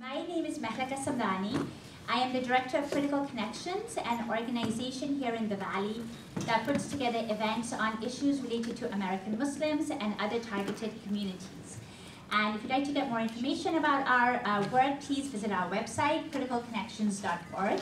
My name is Mehlaka Samdani. I am the Director of Critical Connections, an organization here in the Valley that puts together events on issues related to American Muslims and other targeted communities. And if you'd like to get more information about our uh, work, please visit our website, criticalconnections.org.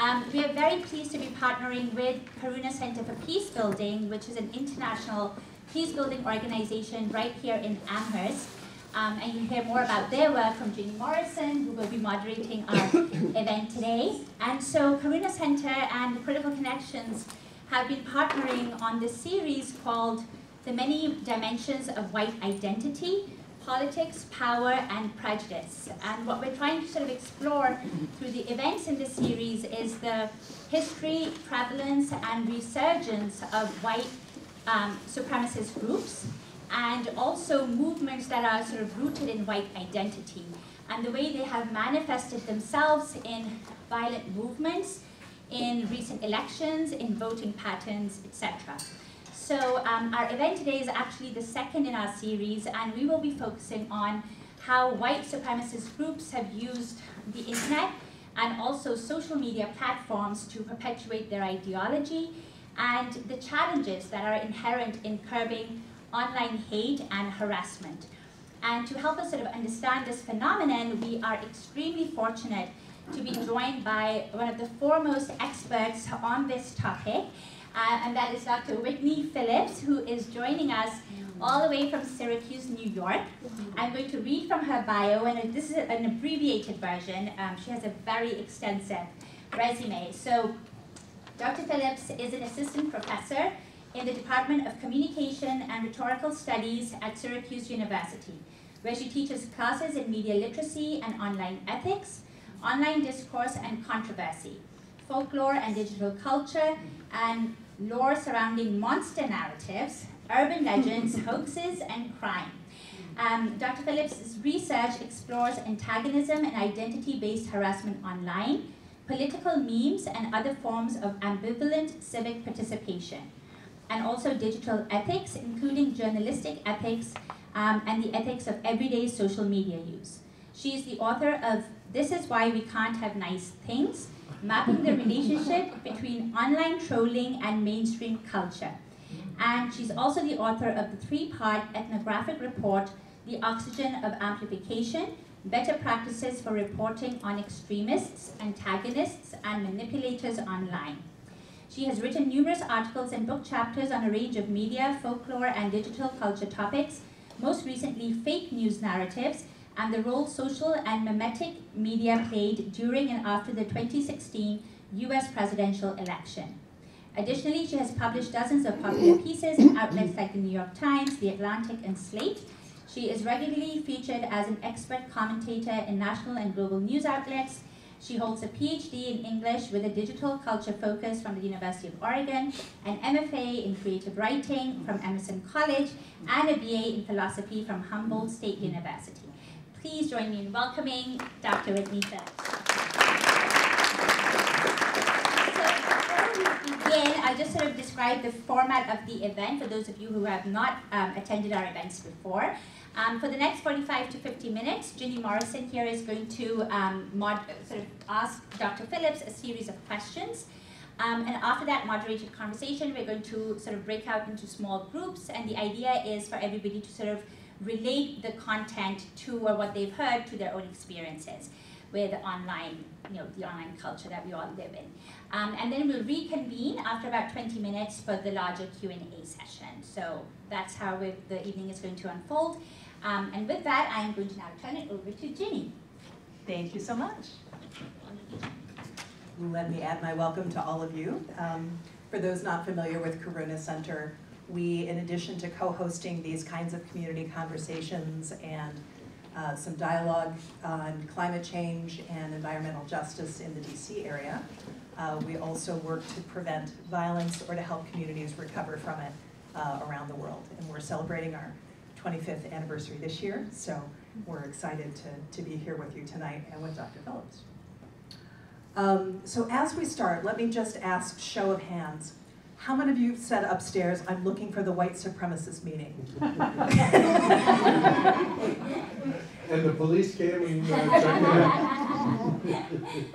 Um, we are very pleased to be partnering with Karuna Center for Peace Building, which is an international peace building organization right here in Amherst. Um, and you'll hear more about their work from Ginny Morrison, who will be moderating our event today. And so Karuna Center and Critical Connections have been partnering on this series called The Many Dimensions of White Identity, Politics, Power, and Prejudice. And what we're trying to sort of explore through the events in this series is the history, prevalence, and resurgence of white um, supremacist groups and also movements that are sort of rooted in white identity and the way they have manifested themselves in violent movements, in recent elections, in voting patterns, etc. So um, our event today is actually the second in our series and we will be focusing on how white supremacist groups have used the internet and also social media platforms to perpetuate their ideology and the challenges that are inherent in curbing online hate and harassment. And to help us sort of understand this phenomenon, we are extremely fortunate to be joined by one of the foremost experts on this topic, uh, and that is Dr. Whitney Phillips, who is joining us all the way from Syracuse, New York. I'm going to read from her bio, and this is an abbreviated version. Um, she has a very extensive resume. So Dr. Phillips is an assistant professor in the Department of Communication and Rhetorical Studies at Syracuse University, where she teaches classes in media literacy and online ethics, online discourse and controversy, folklore and digital culture, and lore surrounding monster narratives, urban legends, hoaxes, and crime. Um, Dr. Phillips' research explores antagonism and identity-based harassment online, political memes, and other forms of ambivalent civic participation, and also digital ethics, including journalistic ethics um, and the ethics of everyday social media use. She is the author of This is Why We Can't Have Nice Things, mapping the relationship between online trolling and mainstream culture. And she's also the author of the three-part ethnographic report, The Oxygen of Amplification, Better Practices for Reporting on Extremists, Antagonists, and Manipulators Online. She has written numerous articles and book chapters on a range of media, folklore, and digital culture topics, most recently fake news narratives, and the role social and memetic media played during and after the 2016 US presidential election. Additionally, she has published dozens of popular pieces in outlets like the New York Times, The Atlantic, and Slate. She is regularly featured as an expert commentator in national and global news outlets. She holds a PhD in English with a digital culture focus from the University of Oregon, an MFA in creative writing from Emerson College, and a BA in philosophy from Humboldt State University. Please join me in welcoming Dr. Whitney begin, I'll just sort of describe the format of the event for those of you who have not um, attended our events before. Um, for the next 45 to 50 minutes, Ginny Morrison here is going to um, mod sort of ask Dr. Phillips a series of questions. Um, and after that moderated conversation, we're going to sort of break out into small groups. And the idea is for everybody to sort of relate the content to or what they've heard to their own experiences with online, you know, the online culture that we all live in. Um, and then we'll reconvene after about 20 minutes for the larger Q&A session. So that's how the evening is going to unfold. Um, and with that, I am going to now turn it over to Ginny. Thank you so much. Let me add my welcome to all of you. Um, for those not familiar with Karuna Center, we, in addition to co-hosting these kinds of community conversations and uh, some dialogue on climate change and environmental justice in the DC area, uh, we also work to prevent violence or to help communities recover from it uh, around the world. And we're celebrating our 25th anniversary this year, so we're excited to, to be here with you tonight and with Dr. Phillips. Um, so as we start, let me just ask show of hands. How many of you said upstairs, I'm looking for the white supremacist meeting? And the police came and uh, checked it out.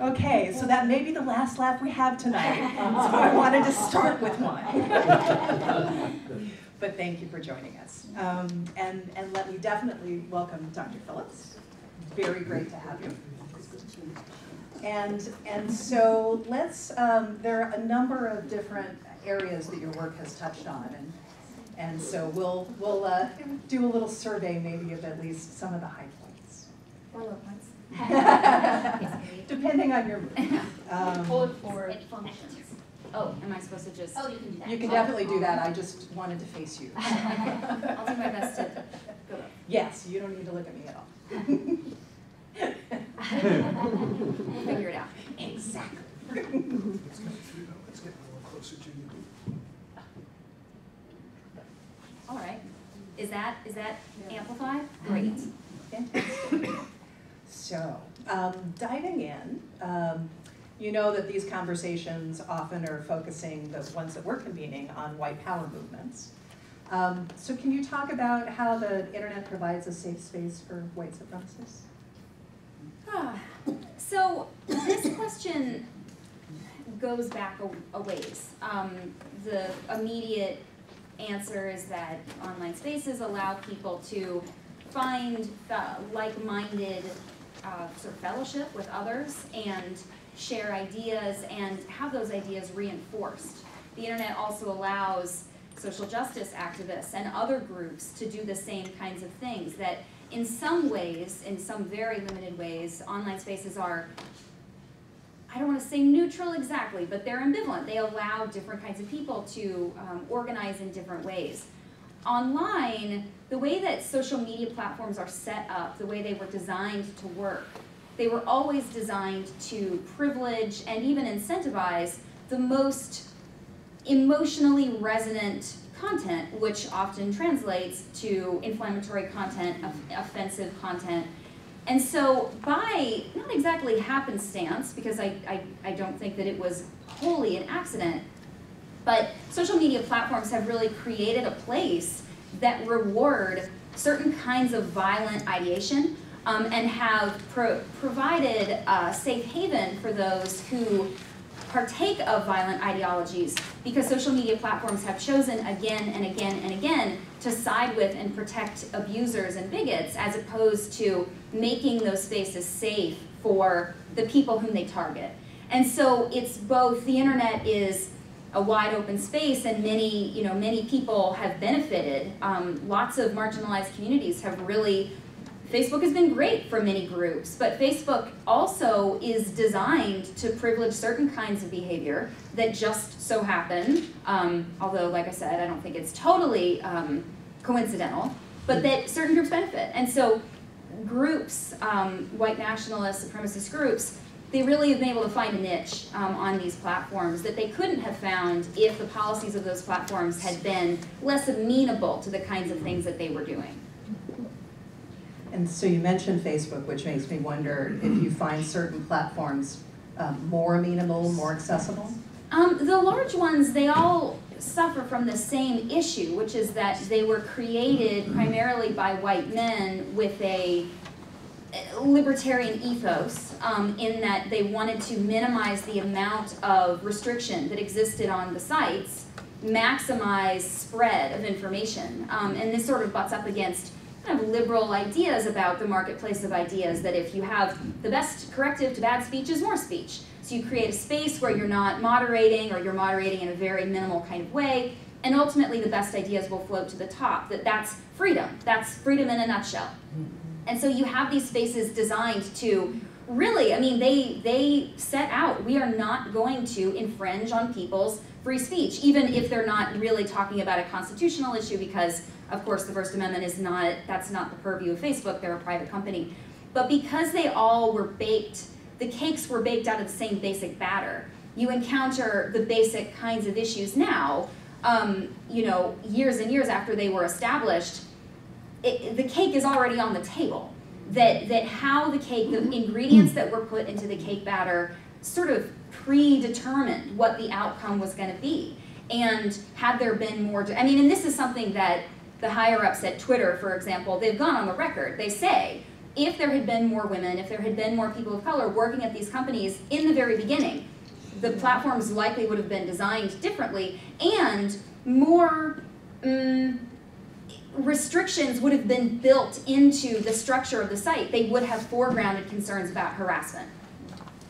Okay, so that may be the last laugh we have tonight, so I wanted to start with one. But thank you for joining us. Um, And, and let me definitely welcome Dr. Phillips. Very great to have you. And, and so let's, um, there are a number of different areas that your work has touched on. And, and so we'll, we'll uh, do a little survey maybe of at least some of the high points. Or low points. Depending on your mood. Um. It functions. Oh, am I supposed to just? Oh, you can do that. You can definitely do that, I just wanted to face you. I'll do my best to go up. Yes, you don't need to look at me at all. We'll figure it out. Exactly. Let's get, let's get a little closer to you. All right. Is that, is that amplified? Great. Fantastic. So, um, diving in, um, you know that these conversations often are focusing, the ones that we're convening, on white power movements. Um, so can you talk about how the internet provides a safe space for white supremacists? Ah, So this question goes back a, a ways. Um, the immediate answer is that online spaces allow people to find uh, like-minded uh, sort of fellowship with others and share ideas and have those ideas reinforced. The internet also allows social justice activists and other groups to do the same kinds of things that in some ways, in some very limited ways, online spaces are, I don't want to say neutral exactly, but they're ambivalent. They allow different kinds of people to um, organize in different ways. Online, the way that social media platforms are set up, the way they were designed to work, they were always designed to privilege and even incentivize the most emotionally resonant content, which often translates to inflammatory content, off- offensive content. And so by not exactly happenstance, because I, I, I don't think that it was wholly an accident, but social media platforms have really created a place that reward certain kinds of violent ideation um, and have pro- provided a safe haven for those who partake of violent ideologies because social media platforms have chosen again and again and again to side with and protect abusers and bigots as opposed to making those spaces safe for the people whom they target. And so it's both the internet is a wide open space and many, you know, many people have benefited. Um, lots of marginalized communities have really Facebook has been great for many groups, but Facebook also is designed to privilege certain kinds of behavior that just so happen, um, although, like I said, I don't think it's totally um, coincidental, but that certain groups benefit. And so, groups, um, white nationalist, supremacist groups, they really have been able to find a niche um, on these platforms that they couldn't have found if the policies of those platforms had been less amenable to the kinds of things that they were doing. And so you mentioned Facebook, which makes me wonder if you find certain platforms um, more amenable, more accessible? Um, the large ones, they all suffer from the same issue, which is that they were created primarily by white men with a libertarian ethos um, in that they wanted to minimize the amount of restriction that existed on the sites, maximize spread of information. Um, and this sort of butts up against kind of liberal ideas about the marketplace of ideas that if you have the best corrective to bad speech is more speech. So you create a space where you're not moderating or you're moderating in a very minimal kind of way, and ultimately the best ideas will float to the top. That that's freedom. That's freedom in a nutshell. And so you have these spaces designed to really, I mean, they they set out we are not going to infringe on people's free speech, even if they're not really talking about a constitutional issue, because of course the First Amendment is not that's not the purview of Facebook. They're a private company, but because they all were baked, the cakes were baked out of the same basic batter. You encounter the basic kinds of issues now. Um, you know, years and years after they were established, it, the cake is already on the table. That that how the cake, the ingredients that were put into the cake batter, sort of predetermined what the outcome was going to be. And had there been more, I mean, and this is something that the higher ups at Twitter, for example, they've gone on the record. They say if there had been more women, if there had been more people of color working at these companies in the very beginning, the platforms likely would have been designed differently and more mm, restrictions would have been built into the structure of the site. They would have foregrounded concerns about harassment.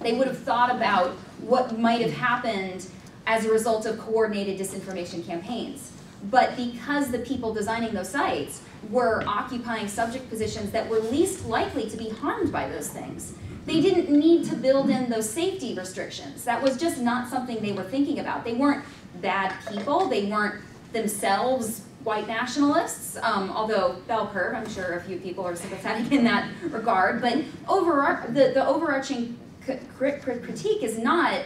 They would have thought about what might have happened as a result of coordinated disinformation campaigns. But because the people designing those sites were occupying subject positions that were least likely to be harmed by those things, they didn't need to build in those safety restrictions. That was just not something they were thinking about. They weren't bad people, they weren't themselves white nationalists, um, although bell curve, I'm sure a few people are sympathetic in that regard, but over, the, the overarching critique is not,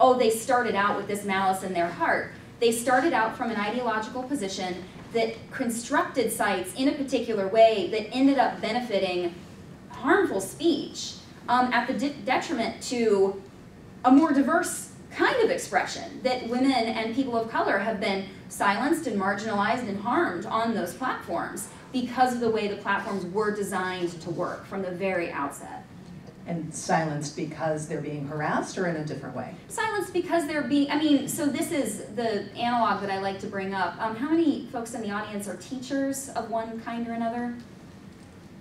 oh, they started out with this malice in their heart. They started out from an ideological position that constructed sites in a particular way that ended up benefiting harmful speech um, at the de detriment to a more diverse kind of expression that women and people of color have been silenced and marginalized and harmed on those platforms because of the way the platforms were designed to work from the very outset. And silenced because they're being harassed or in a different way? Silenced because they're being, I mean, so this is the analog that I like to bring up. Um, how many folks in the audience are teachers of one kind or another?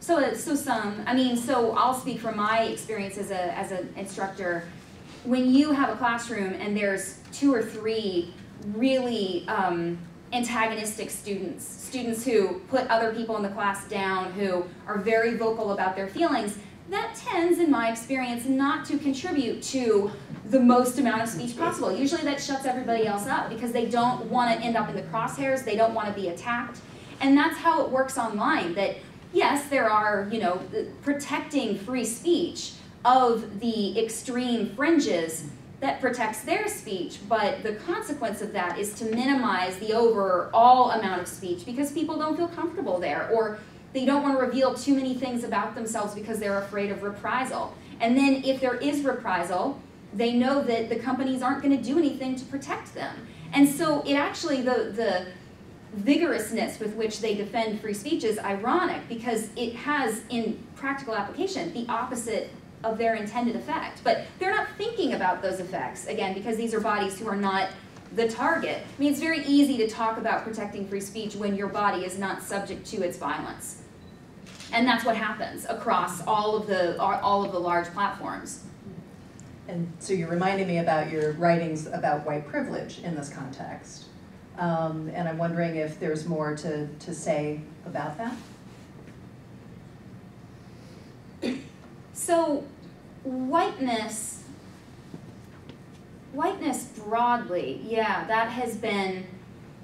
So, so some, I mean, so I'll speak from my experience as a as an instructor. When you have a classroom and there's two or three really um, antagonistic students, students who put other people in the class down, who are very vocal about their feelings, that tends, in my experience, not to contribute to the most amount of speech possible. Usually that shuts everybody else up because they don't want to end up in the crosshairs, they don't want to be attacked. And that's how it works online, that yes, there are, you know, protecting free speech of the extreme fringes that protects their speech, but the consequence of that is to minimize the overall amount of speech because people don't feel comfortable there or they don't want to reveal too many things about themselves because they're afraid of reprisal. And then if there is reprisal, they know that the companies aren't going to do anything to protect them. And so it actually, the, the vigorousness with which they defend free speech is ironic because it has, in practical application, the opposite of their intended effect. But they're not thinking about those effects, again, because these are bodies who are not the target. I mean, it's very easy to talk about protecting free speech when your body is not subject to its violence. And that's what happens across all of the, all of the large platforms. And so you're reminding me about your writings about white privilege in this context. Um, and I'm wondering if there's more to, to say about that? So, whiteness, whiteness broadly, yeah, that has been,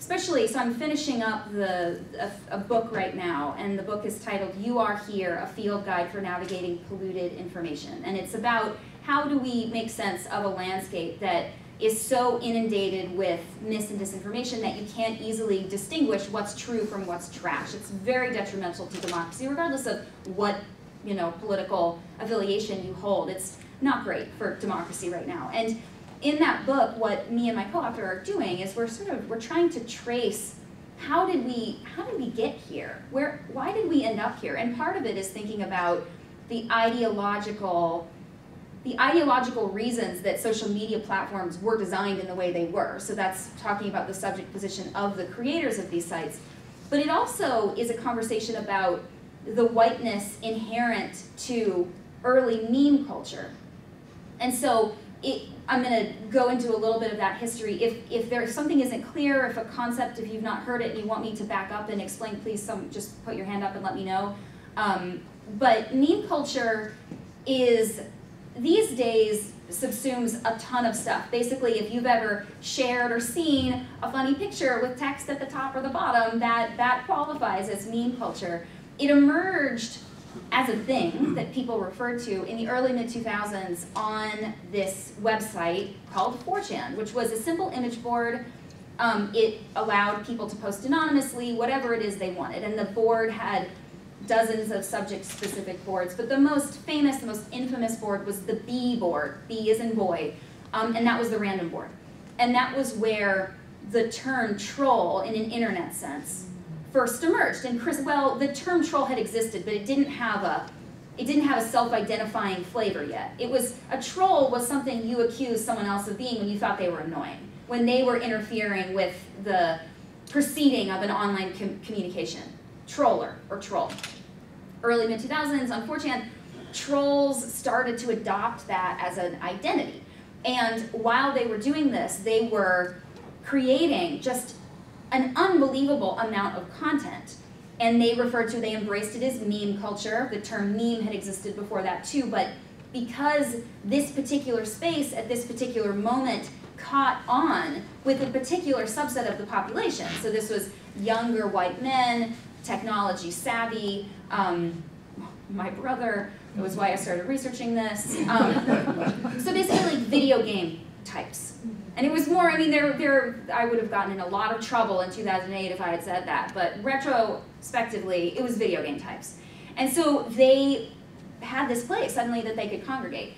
especially, so I'm finishing up the, a, a book right now, and the book is titled You Are Here, A Field Guide for Navigating Polluted Information. And it's about how do we make sense of a landscape that is so inundated with mis and disinformation that you can't easily distinguish what's true from what's trash. It's very detrimental to democracy, regardless of what you know political affiliation you hold. It's not great for democracy right now. And in that book, what me and my co-author are doing is we're sort of we're trying to trace how did we how did we get here? Where why did we end up here? And part of it is thinking about the ideological the ideological reasons that social media platforms were designed in the way they were. So that's talking about the subject position of the creators of these sites. But it also is a conversation about the whiteness inherent to early meme culture. And so it, I'm going to go into a little bit of that history. If, if there something isn't clear, if a concept, if you've not heard it and you want me to back up and explain, please some, just put your hand up and let me know. Um, but meme culture is these days subsumes a ton of stuff. Basically, if you've ever shared or seen a funny picture with text at the top or the bottom, that, that qualifies as meme culture. It emerged as a thing that people referred to in the early mid 2000s on this website called 4chan, which was a simple image board. Um, it allowed people to post anonymously, whatever it is they wanted, and the board had dozens of subject-specific boards, but the most famous, the most infamous board was the B board, B is in boy, um, and that was the random board. And that was where the term troll, in an internet sense, first emerged. And Chris, well, the term troll had existed, but it didn't have a it didn't have a self-identifying flavor yet. It was, a troll was something you accused someone else of being when you thought they were annoying, when they were interfering with the proceeding of an online com- communication. Troller or troll. Early mid 2000s on 4chan, trolls started to adopt that as an identity. And while they were doing this, they were creating just an unbelievable amount of content. And they referred to, they embraced it as meme culture. The term meme had existed before that too, but because this particular space at this particular moment caught on with a particular subset of the population. So this was younger white men, technology savvy, um, my brother, that was why I started researching this. Um, so basically like video game types. And it was more, I mean, there, there, I would have gotten in a lot of trouble in 2008 if I had said that, but retrospectively, it was video game types. And so they had this place suddenly that they could congregate.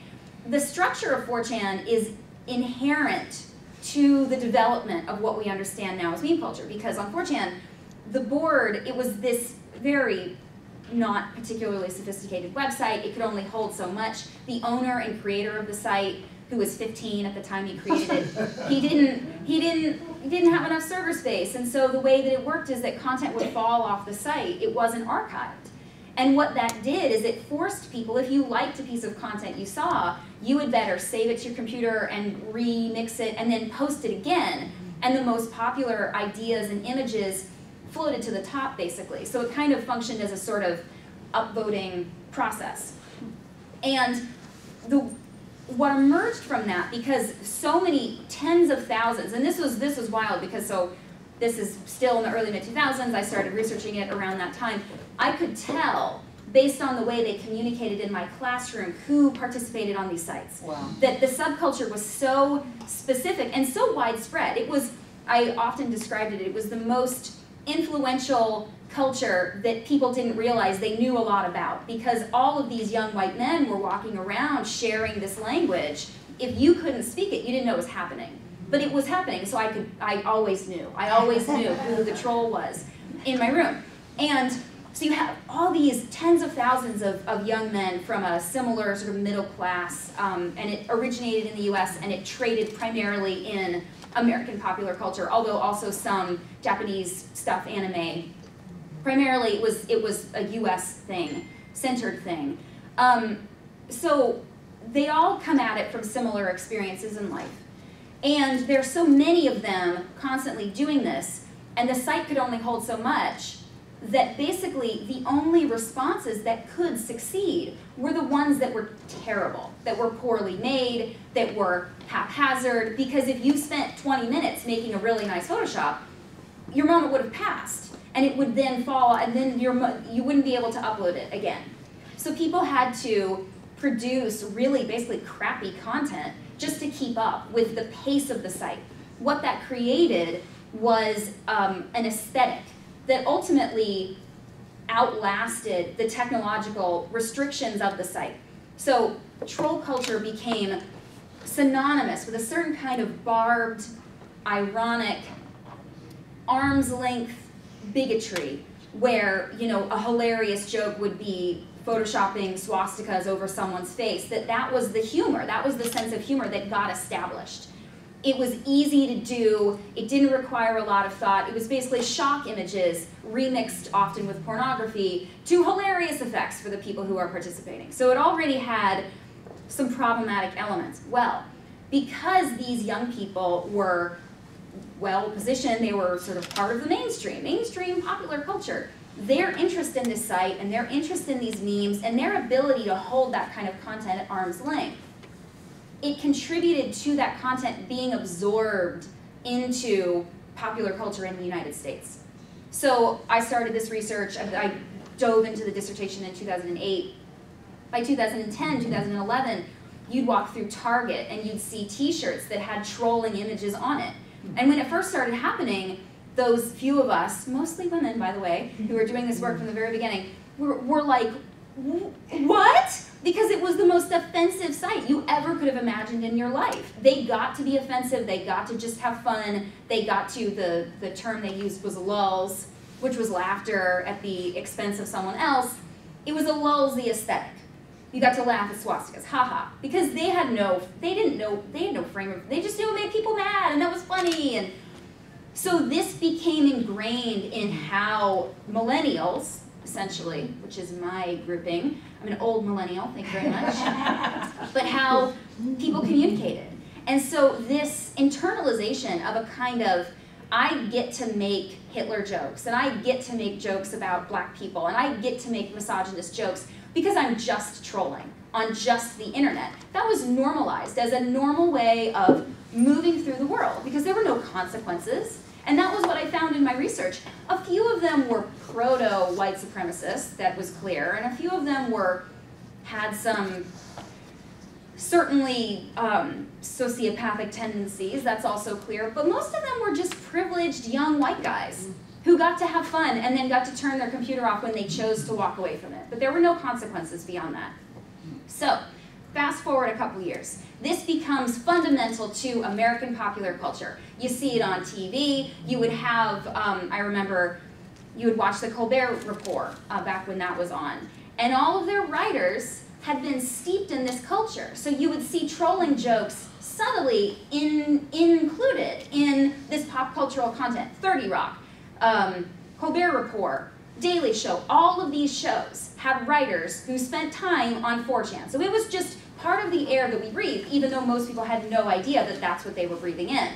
The structure of 4chan is inherent to the development of what we understand now as meme culture, because on 4chan, the board, it was this very not particularly sophisticated website. It could only hold so much. The owner and creator of the site, who was 15 at the time he created it, he didn't he didn't he didn't have enough server space, and so the way that it worked is that content would fall off the site. It wasn't archived. And what that did is it forced people, if you liked a piece of content you saw, you would better save it to your computer and remix it and then post it again. And the most popular ideas and images floated to the top basically. So it kind of functioned as a sort of upvoting process. And the what emerged from that, because so many tens of thousands, and this was this was wild because so this is still in the early mid 2000s. I started researching it around that time. I could tell based on the way they communicated in my classroom who participated on these sites. Wow. That the subculture was so specific and so widespread. It was I often described it. It was the most influential culture that people didn't realize they knew a lot about because all of these young white men were walking around sharing this language. If you couldn't speak it, you didn't know it was happening. But it was happening, so I could I always knew. I always knew who the troll was in my room. And so you have all these tens of thousands of, of young men from a similar sort of middle class, um, and it originated in the US and it traded primarily in American popular culture, although also some Japanese stuff, anime. Primarily, it was it was a U.S. thing, centered thing. Um, so they all come at it from similar experiences in life, and there's so many of them constantly doing this, and the site could only hold so much that basically the only responses that could succeed were the ones that were terrible, that were poorly made, that were haphazard, because if you spent 20 minutes making a really nice Photoshop, your moment would have passed, and it would then fall, and then your, you wouldn't be able to upload it again. So people had to produce really basically crappy content just to keep up with the pace of the site. What that created was um, an aesthetic that ultimately outlasted the technological restrictions of the site. So troll culture became synonymous with a certain kind of barbed, ironic, arm's length bigotry where, you know, a hilarious joke would be photoshopping swastikas over someone's face, that that was the humor, that was the sense of humor that got established. It was easy to do, it didn't require a lot of thought. It was basically shock images remixed often with pornography to hilarious effects for the people who are participating. So it already had some problematic elements. Well, because these young people were well positioned, they were sort of part of the mainstream, mainstream popular culture. Their interest in this site and their interest in these memes and their ability to hold that kind of content at arm's length it contributed to that content being absorbed into popular culture in the United States. So I started this research, I dove into the dissertation in 2008. By 2010, 2011, you'd walk through Target and you'd see t-shirts that had trolling images on it. And when it first started happening, those few of us, mostly women by the way, who were doing this work from the very beginning, were, were like, what? Because it was the most offensive could have imagined in your life. They got to be offensive, they got to just have fun, they got to, the, the term they used was lulz, which was laughter at the expense of someone else. It was a lulzy aesthetic. you got to laugh at swastikas, haha, because they had no, they didn't know, they had no frame of, they just knew it made people mad and that was funny and so this became ingrained in how millennials, essentially, which is my grouping, I'm an old millennial, thank you very much, but how people communicated. And so this internalization of a kind of, I get to make Hitler jokes, and I get to make jokes about black people, and I get to make misogynist jokes because I'm just trolling on just the internet. That was normalized as a normal way of moving through the world because there were no consequences. And that was what I found in my research. A few of them were proto-white supremacists, that was clear, and a few of them were, had some certainly um, sociopathic tendencies, that's also clear, but most of them were just privileged young white guys who got to have fun and then got to turn their computer off when they chose to walk away from it. But there were no consequences beyond that. So, fast forward a couple years. This becomes fundamental to American popular culture. You see it on TV. You would have, um, I remember, you would watch the Colbert Report uh, back when that was on. And all of their writers had been steeped in this culture. So you would see trolling jokes subtly in, included in this pop cultural content. 30 Rock, um, Colbert Report, Daily Show, all of these shows had writers who spent time on 4chan. So it was just part of the air that we breathe, even though most people had no idea that that's what they were breathing in.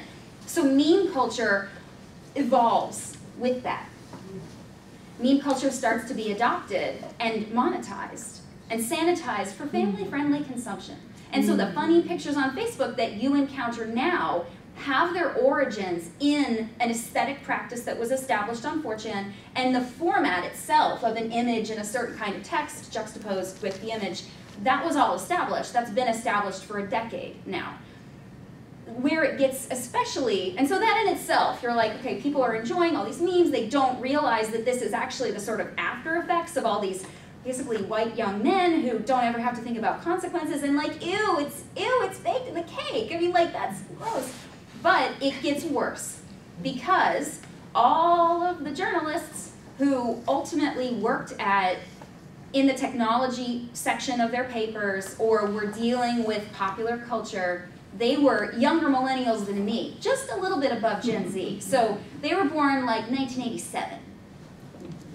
So meme culture evolves with that. Meme culture starts to be adopted and monetized and sanitized for family-friendly consumption. And so the funny pictures on Facebook that you encounter now have their origins in an aesthetic practice that was established on 4chan and the format itself of an image and a certain kind of text juxtaposed with the image, that was all established. That's been established for a decade now. Where it gets especially, and so that in itself, you're like, okay, people are enjoying all these memes, they don't realize that this is actually the sort of after effects of all these basically white young men who don't ever have to think about consequences and like, ew, it's, ew, it's baked in the cake. I mean, like, that's gross. But it gets worse because all of the journalists who ultimately worked at in the technology section of their papers or were dealing with popular culture, they were younger millennials than me, just a little bit above Gen Z. Mm-hmm. So they were born like 1987.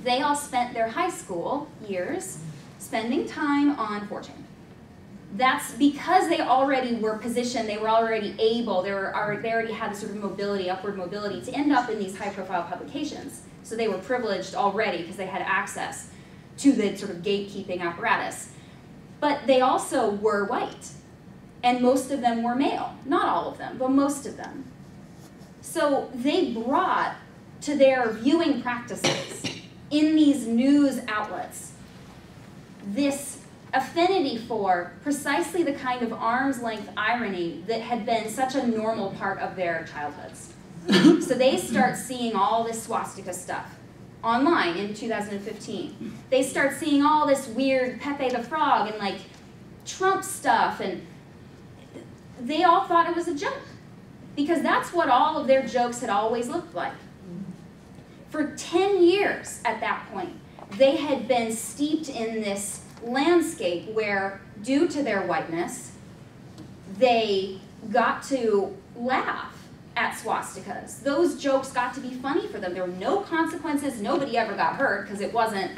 They all spent their high school years spending time on 4chan that's because they already were positioned, they were already able, they, were, they already had the sort of mobility, upward mobility to end up in these high profile publications. So they were privileged already because they had access to the sort of gatekeeping apparatus. But they also were white. And most of them were male. Not all of them, but most of them. So they brought to their viewing practices in these news outlets this affinity for precisely the kind of arm's length irony that had been such a normal part of their childhoods. so they start seeing all this swastika stuff online in 2015. They start seeing all this weird Pepe the Frog and like Trump stuff and they all thought it was a joke because that's what all of their jokes had always looked like. For 10 years at that point, they had been steeped in this landscape where, due to their whiteness, they got to laugh at swastikas. Those jokes got to be funny for them. There were no consequences. Nobody ever got hurt because it wasn't.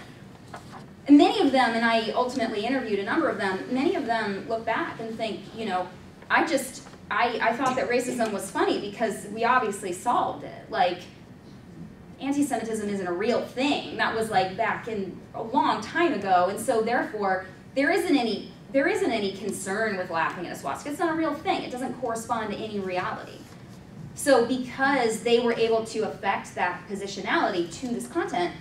And many of them, and I ultimately interviewed a number of them, many of them look back and think, you know, I just, I, I thought that racism was funny because we obviously solved it. Like, anti-Semitism isn't a real thing. That was like back in a long time ago, and so therefore there isn't any there isn't any concern with laughing at a swastika. It's not a real thing. It doesn't correspond to any reality. So because they were able to affect that positionality to this content,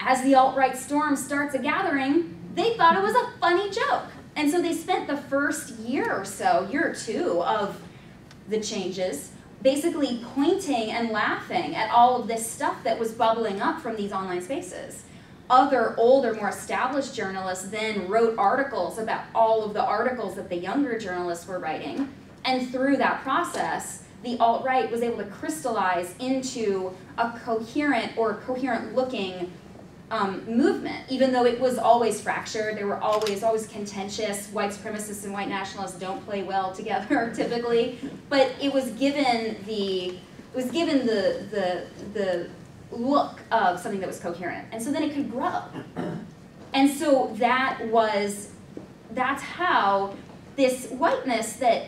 as the alt-right storm starts a gathering, they thought it was a funny joke. And so they spent the first year or so, year or two of the changes basically pointing and laughing at all of this stuff that was bubbling up from these online spaces. Other older, more established journalists then wrote articles about all of the articles that the younger journalists were writing. And through that process, the alt-right was able to crystallize into a coherent or coherent looking um, movement, even though it was always fractured, there were always, always contentious, white supremacists and white nationalists don't play well together typically, but it was given the, it was given the, the, the look of something that was coherent, and so then it could grow. And so that was, that's how this whiteness that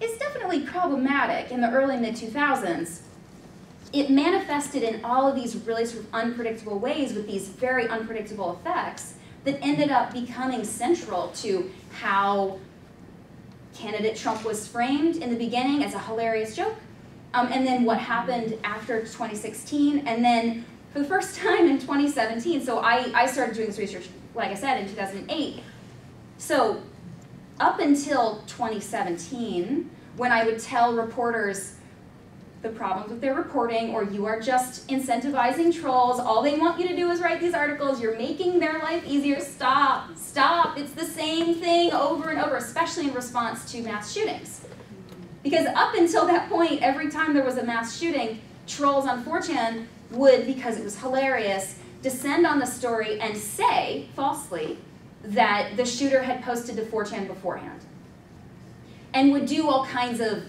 is definitely problematic in the early mid 2000s it manifested in all of these really sort of unpredictable ways with these very unpredictable effects that ended up becoming central to how candidate Trump was framed in the beginning as a hilarious joke, um, and then what happened after 2016, and then for the first time in 2017. So I, I started doing this research, like I said, in 2008. So up until 2017, when I would tell reporters the problems with their reporting, or you are just incentivizing trolls. All they want you to do is write these articles. You're making their life easier. Stop, stop. It's the same thing over and over, especially in response to mass shootings. Because up until that point, every time there was a mass shooting, trolls on 4chan would, because it was hilarious, descend on the story and say, falsely, that the shooter had posted to 4chan beforehand. And would do all kinds of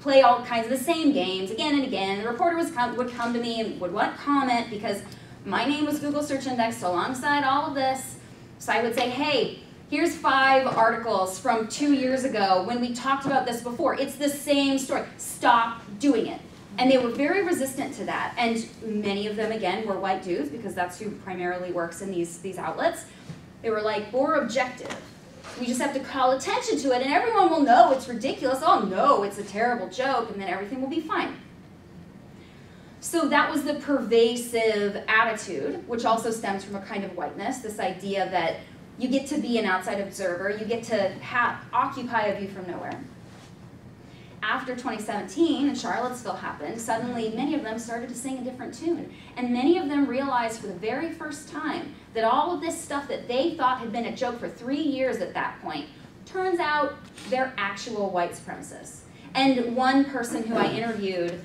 play all kinds of the same games again and again. The reporter was come, would come to me and would want comment because my name was Google search indexed alongside all of this. So I would say, hey, here's five articles from two years ago when we talked about this before. It's the same story. Stop doing it. And they were very resistant to that. And many of them, again, were white dudes because that's who primarily works in these, these outlets. They were like, we're objective. We just have to call attention to it, and everyone will know it's ridiculous. Oh no, it's a terrible joke, and then everything will be fine. So that was the pervasive attitude, which also stems from a kind of whiteness, this idea that you get to be an outside observer, you get to occupy a view from nowhere. After 2017 and Charlottesville happened, suddenly many of them started to sing a different tune. And many of them realized for the very first time that all of this stuff that they thought had been a joke for three years at that point, turns out they're actual white supremacists. And one person who I interviewed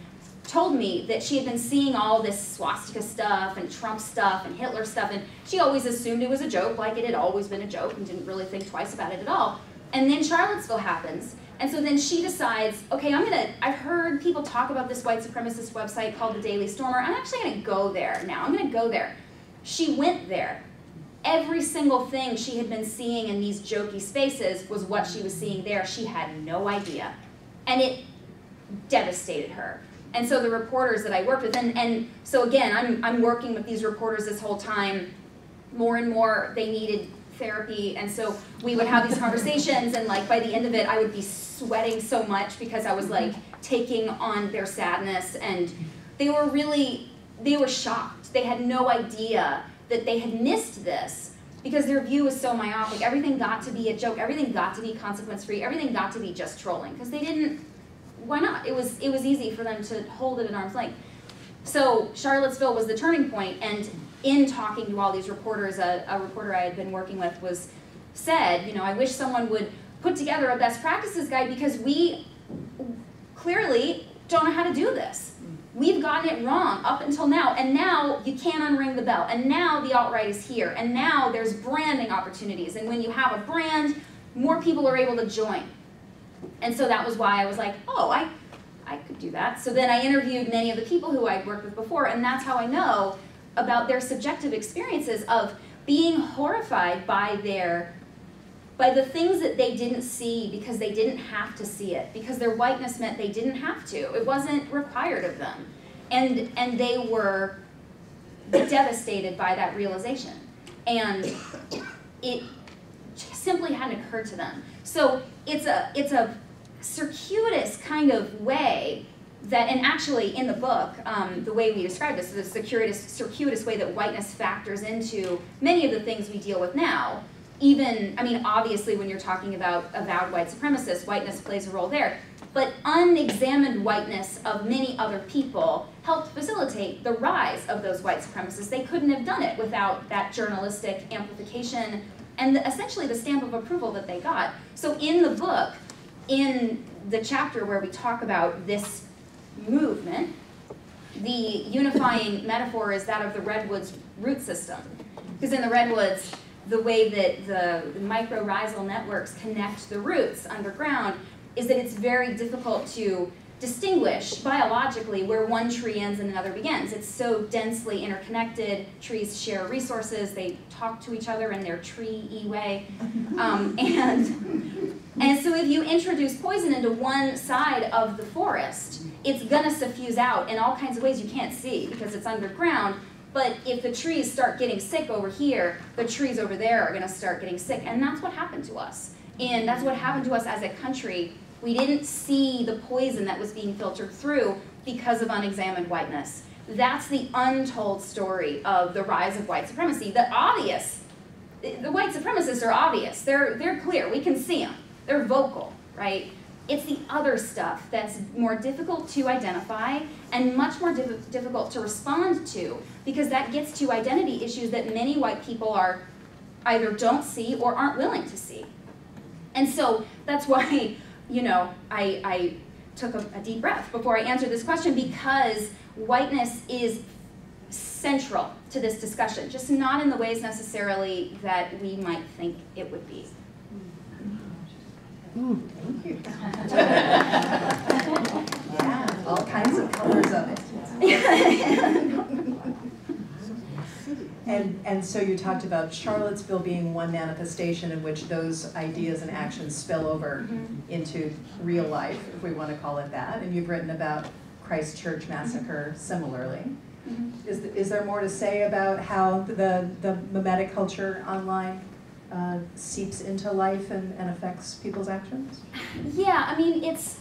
told me that she had been seeing all this swastika stuff and Trump stuff and Hitler stuff, and she always assumed it was a joke, like it had always been a joke, and didn't really think twice about it at all. And then Charlottesville happens, and so then she decides, okay, I'm gonna, I've heard people talk about this white supremacist website called the Daily Stormer. I'm actually gonna go there now. I'm gonna go there. She went there. Every single thing she had been seeing in these jokey spaces was what she was seeing there. She had no idea. And it devastated her. And so the reporters that I worked with, and, and so again, I'm, I'm working with these reporters this whole time. More and more, they needed therapy, and so we would have these conversations, and like by the end of it, I would be sweating so much because I was like taking on their sadness, and they were really, they were shocked. They had no idea that they had missed this because their view was so myopic. Everything got to be a joke. Everything got to be consequence free. Everything got to be just trolling because they didn't. Why not? It was it was easy for them to hold it at arm's length. So Charlottesville was the turning point, and in talking to all these reporters, a, a reporter I had been working with was said, you know, I wish someone would put together a best practices guide because we clearly don't know how to do this. We've gotten it wrong up until now, and now you can't unring the bell, and now the alt-right is here, and now there's branding opportunities, and when you have a brand, more people are able to join. And so that was why I was like, oh, I, I could do that. So then I interviewed many of the people who I'd worked with before, and that's how I know about their subjective experiences of being horrified by their by the things that they didn't see because they didn't have to see it. Because their whiteness meant they didn't have to. It wasn't required of them. And and they were devastated by that realization. And it simply hadn't occurred to them. So it's a it's a circuitous kind of way that, and actually in the book, um, the way we describe this is a circuitous, circuitous way that whiteness factors into many of the things we deal with now. Even, I mean, obviously when you're talking about avowed white supremacists, whiteness plays a role there. But unexamined whiteness of many other people helped facilitate the rise of those white supremacists. They couldn't have done it without that journalistic amplification and the, essentially the stamp of approval that they got. So in the book, in the chapter where we talk about this movement, the unifying metaphor is that of the redwoods root system. Because in the redwoods, the way that the mycorrhizal networks connect the roots underground is that it's very difficult to distinguish biologically where one tree ends and another begins. It's so densely interconnected. Trees share resources. They talk to each other in their tree way. Um, and, and so if you introduce poison into one side of the forest, it's going to suffuse out in all kinds of ways you can't see because it's underground. But if the trees start getting sick over here, the trees over there are going to start getting sick. And that's what happened to us. And that's what happened to us as a country we didn't see the poison that was being filtered through because of unexamined whiteness. That's the untold story of the rise of white supremacy. The obvious, the white supremacists are obvious. They're, they're clear. We can see them. They're vocal, right? It's the other stuff that's more difficult to identify and much more diff difficult to respond to because that gets to identity issues that many white people are either don't see or aren't willing to see. And so that's why you know, I, I took a, a deep breath before I answered this question because whiteness is central to this discussion, just not in the ways necessarily that we might think it would be. Hmm. Thank you. yeah, all kinds of colors of it. And, and so you talked about Charlottesville being one manifestation in which those ideas and actions spill over Mhm. into real life, if we want to call it that. And you've written about Christchurch massacre similarly. Mhm. Is, is there more to say about how the, the memetic culture online uh, seeps into life and, and affects people's actions? Yeah, I mean, it's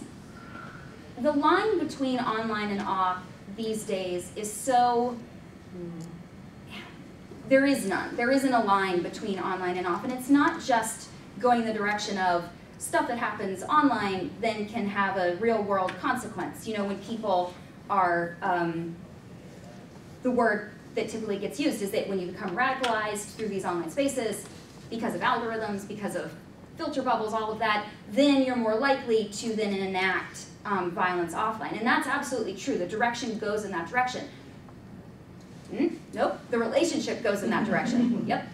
the line between online and off these days is so. There is none. There isn't a line between online and off, and it's not just going the direction of stuff that happens online then can have a real world consequence. You know, when people are, um, the word that typically gets used is that when you become radicalized through these online spaces, because of algorithms, because of filter bubbles, all of that, then you're more likely to then enact um, violence offline. And that's absolutely true. The direction goes in that direction. Hmm? Nope, the relationship goes in that direction. Yep.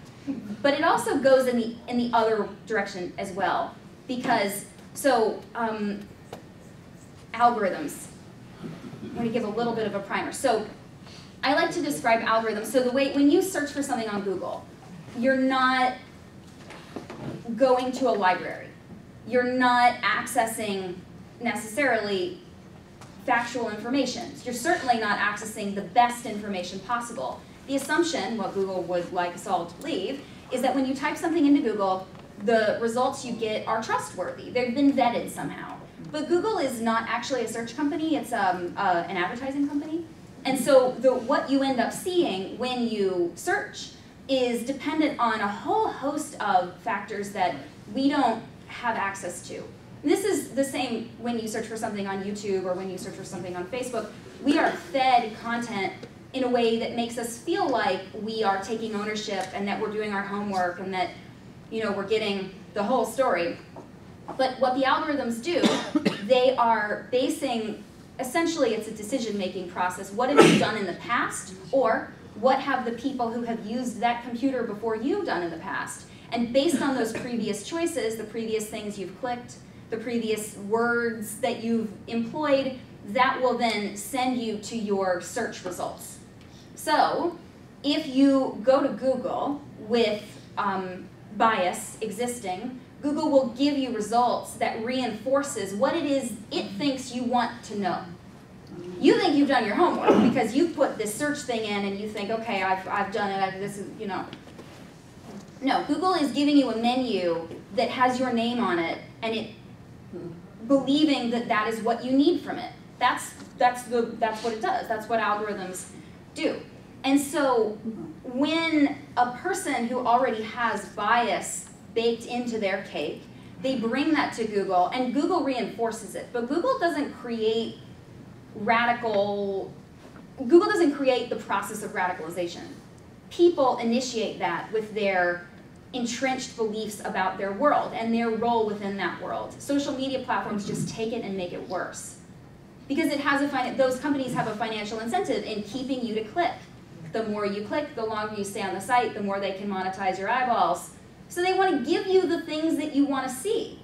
But it also goes in the in the other direction as well, because so um, algorithms. I'm going to give a little bit of a primer. So I like to describe algorithms. So the way when you search for something on Google, you're not going to a library. You're not accessing necessarily factual information. You're certainly not accessing the best information possible. The assumption, what Google would like us all to believe, is that when you type something into Google, the results you get are trustworthy. They've been vetted somehow. But Google is not actually a search company, it's um, uh, an advertising company. And so the, what you end up seeing when you search is dependent on a whole host of factors that we don't have access to. This is the same when you search for something on YouTube or when you search for something on Facebook. We are fed content in a way that makes us feel like we are taking ownership and that we're doing our homework and that you know we're getting the whole story. But what the algorithms do, they are basing essentially it's a decision-making process. What have you done in the past or what have the people who have used that computer before you done in the past? And based on those previous choices, the previous things you've clicked, the previous words that you've employed, that will then send you to your search results. So if you go to Google with um, bias existing, Google will give you results that reinforces what it is it thinks you want to know. You think you've done your homework because you put this search thing in and you think, okay, I've, I've done it, I, this is, you know. No, Google is giving you a menu that has your name on it and it believing that that is what you need from it. That's, that's, the, that's what it does. That's what algorithms do. And so when a person who already has bias baked into their cake, they bring that to Google and Google reinforces it. But Google doesn't create radical, Google doesn't create the process of radicalization. People initiate that with their entrenched beliefs about their world and their role within that world. Social media platforms just take it and make it worse. Because it has a those companies have a financial incentive in keeping you to click. The more you click, the longer you stay on the site, the more they can monetize your eyeballs. So they want to give you the things that you want to see.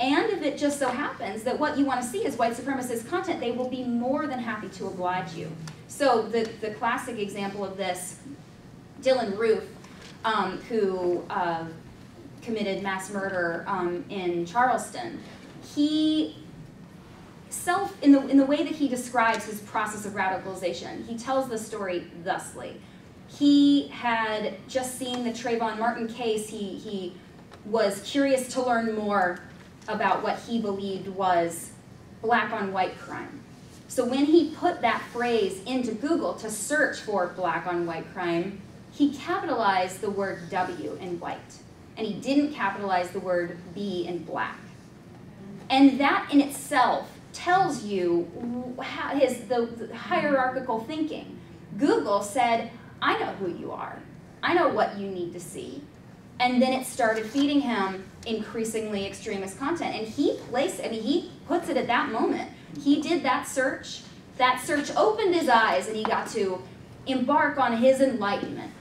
And if it just so happens that what you want to see is white supremacist content, they will be more than happy to oblige you. So the, the classic example of this, Dylann Roof, um, who uh, committed mass murder um, in Charleston, he self in the in the way that he describes his process of radicalization, he tells the story thusly. He had just seen the Trayvon Martin case. He he was curious to learn more about what he believed was black on white crime. So when he put that phrase into Google to search for black on white crime, he capitalized the word W in white, and he didn't capitalize the word B in black. And that in itself tells you how his the, the hierarchical thinking. Google said, "I know who you are. I know what you need to see." And then it started feeding him increasingly extremist content. And he placed, I mean, he puts it at that moment. He did that search. That search opened his eyes and he got to embark on his enlightenment.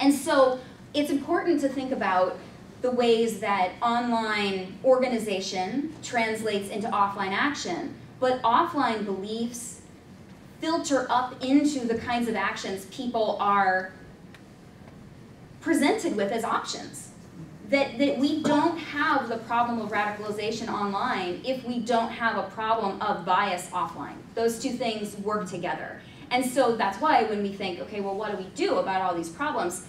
And so it's important to think about the ways that online organization translates into offline action, but offline beliefs filter up into the kinds of actions people are presented with as options. That, that we don't have the problem of radicalization online if we don't have a problem of bias offline. Those two things work together. And so that's why when we think, okay, well, what do we do about all these problems?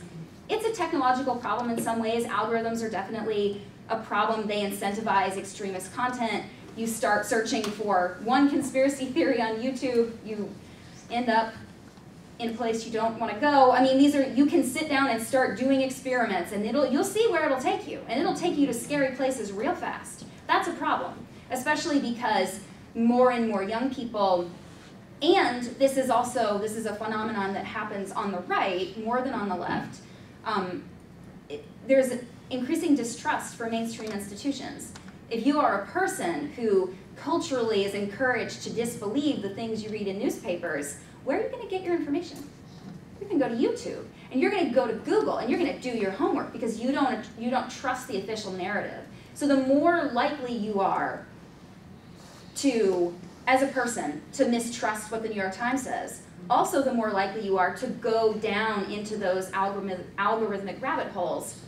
It's a technological problem in some ways. Algorithms are definitely a problem. They incentivize extremist content. You start searching for one conspiracy theory on YouTube, you end up in a place you don't want to go. I mean, these are you can sit down and start doing experiments, and it'll you'll see where it'll take you, and it'll take you to scary places real fast. That's a problem, especially because more and more young people, and this is also this is a phenomenon that happens on the right more than on the left. Um, it, there's increasing distrust for mainstream institutions. If you are a person who culturally is encouraged to disbelieve the things you read in newspapers, where are you going to get your information? You're going to go to YouTube, and you're going to go to Google, and you're going to do your homework because you don't you don't trust the official narrative. So the more likely you are to, as a person, to mistrust what the New York Times says, also the more likely you are to go down into those algorithmic, algorithmic rabbit holes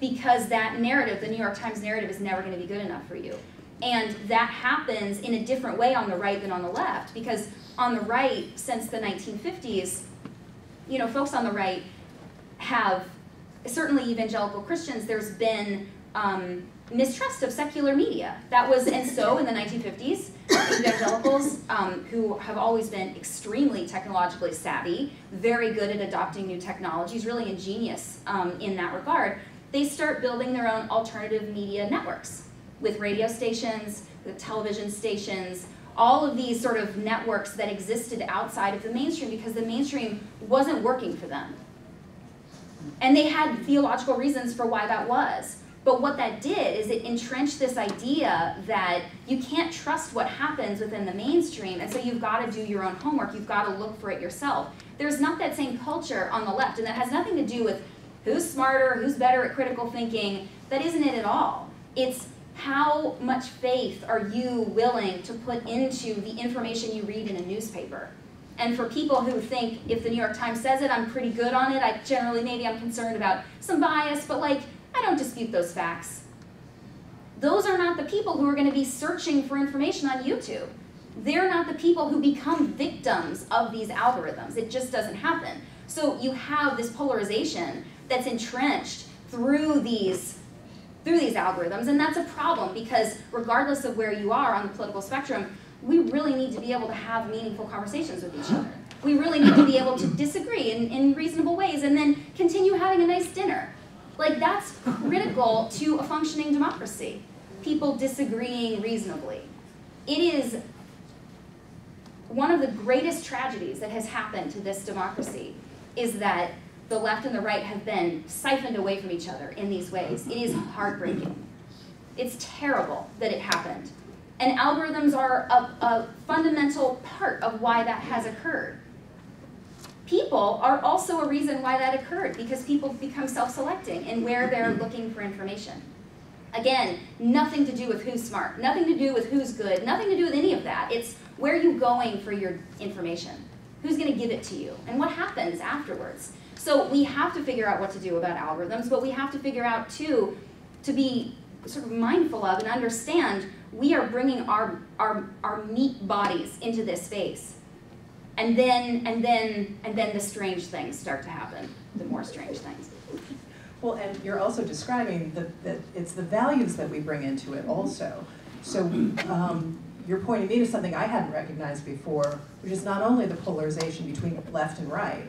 because that narrative, the New York Times narrative, is never going to be good enough for you. And that happens in a different way on the right than on the left because on the right, since the 1950s, you know, folks on the right have, certainly evangelical Christians, there's been um, mistrust of secular media. That was, and so in the 1950s, evangelicals um, who have always been extremely technologically savvy, very good at adopting new technologies, really ingenious um, in that regard, they start building their own alternative media networks with radio stations, with television stations, all of these sort of networks that existed outside of the mainstream because the mainstream wasn't working for them. And they had theological reasons for why that was. But what that did is it entrenched this idea that you can't trust what happens within the mainstream, and so you've got to do your own homework. You've got to look for it yourself. There's not that same culture on the left, and that has nothing to do with who's smarter, who's better at critical thinking. That isn't it at all. It's how much faith are you willing to put into the information you read in a newspaper? And for people who think if the New York Times says it, I'm pretty good on it, I generally maybe I'm concerned about some bias, but like I don't dispute those facts. Those are not the people who are going to be searching for information on YouTube. They're not the people who become victims of these algorithms. It just doesn't happen. So you have this polarization that's entrenched through these through these algorithms, and that's a problem because regardless of where you are on the political spectrum, we really need to be able to have meaningful conversations with each other. We really need to be able to disagree in, in reasonable ways and then continue having a nice dinner. Like that's critical to a functioning democracy. People disagreeing reasonably. It is one of the greatest tragedies that has happened to this democracy is that the left and the right have been siphoned away from each other in these ways. It is heartbreaking. It's terrible that it happened. And algorithms are a, a fundamental part of why that has occurred. People are also a reason why that occurred because people become self-selecting in where they're looking for information. Again, nothing to do with who's smart, nothing to do with who's good, nothing to do with any of that. It's where are you going for your information? Who's going to give it to you? And what happens afterwards? So we have to figure out what to do about algorithms, but we have to figure out too to be sort of mindful of and understand we are bringing our, our, our meat bodies into this space. And then, and then, and then the strange things start to happen, the more strange things. Well, and you're also describing that, that it's the values that we bring into it also. So, um, you're pointing me to something I hadn't recognized before, which is not only the polarization between left and right,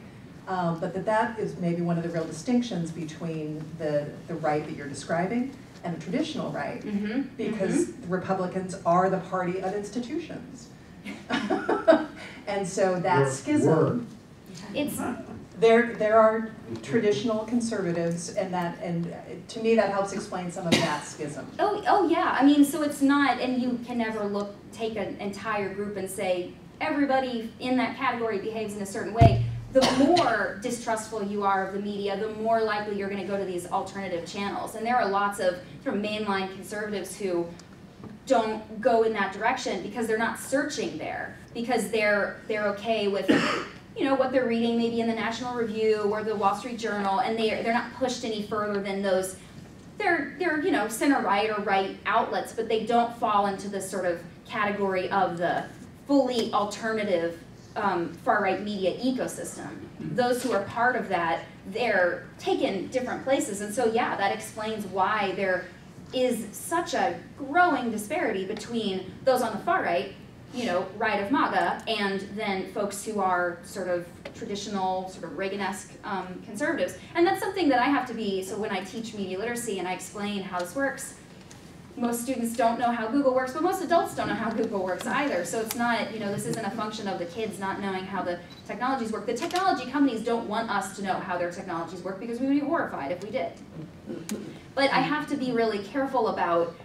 um, but that that is maybe one of the real distinctions between the, the right that you're describing and the traditional right, Mm-hmm. because Republicans are the party of institutions. And so that Were- schism. It's, There, there are traditional conservatives and that, and uh, to me, that helps explain some of that schism. Oh, oh yeah. I mean, so it's not, and you can never look, take an entire group and say everybody in that category behaves in a certain way. The more distrustful you are of the media, the more likely you're going to go to these alternative channels. And there are lots of sort of mainline conservatives who don't go in that direction because they're not searching there because they're they're okay with you know what they're reading maybe in the National Review or the Wall Street Journal and they they're not pushed any further than those they're they're you know center right or right outlets but they don't fall into this sort of category of the fully alternative um, far right media ecosystem. Those who are part of that they're taken different places. And so yeah that explains why there is such a growing disparity between those on the far right you know, right of MAGA, and then folks who are sort of traditional, sort of Reagan-esque um, conservatives. And that's something that I have to be, so when I teach media literacy and I explain how this works, most students don't know how Google works, but most adults don't know how Google works either. So it's not, you know, this isn't a function of the kids not knowing how the technologies work. The technology companies don't want us to know how their technologies work because we would be horrified if we did. But I have to be really careful about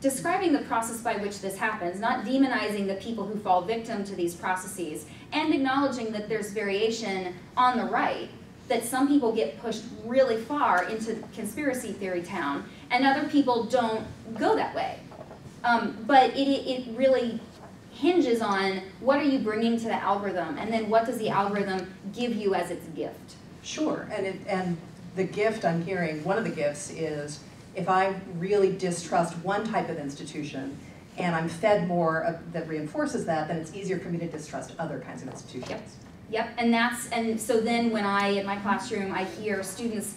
describing the process by which this happens, not demonizing the people who fall victim to these processes, and acknowledging that there's variation on the right, that some people get pushed really far into conspiracy theory town, and other people don't go that way. Um, but it, it really hinges on what are you bringing to the algorithm, and then what does the algorithm give you as its gift. Sure, and it, and the gift I'm hearing, one of the gifts is if I really distrust one type of institution and I'm fed more of, that reinforces that, then it's easier for me to distrust other kinds of institutions. Yep, and that's, and so then when I, in my classroom, I hear students,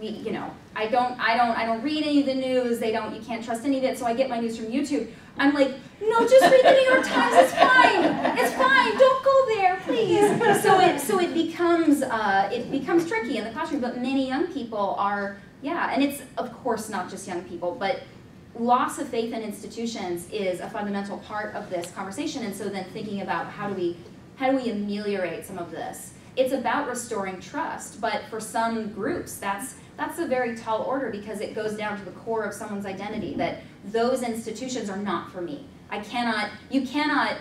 we- you know, I don't, I don't, I don't read any of the news, they don't, you can't trust any of it, so I get my news from YouTube. I'm like, no, just read the New York Times, it's fine, it's fine, don't go there, please. So it, so it becomes, uh, it becomes tricky in the classroom, but many young people are, yeah, and it's, of course, not just young people, but loss of faith in institutions is a fundamental part of this conversation, and so then thinking about how do we how do we ameliorate some of this? It's about restoring trust, but for some groups, that's that's a very tall order because it goes down to the core of someone's identity that those institutions are not for me. I cannot, you cannot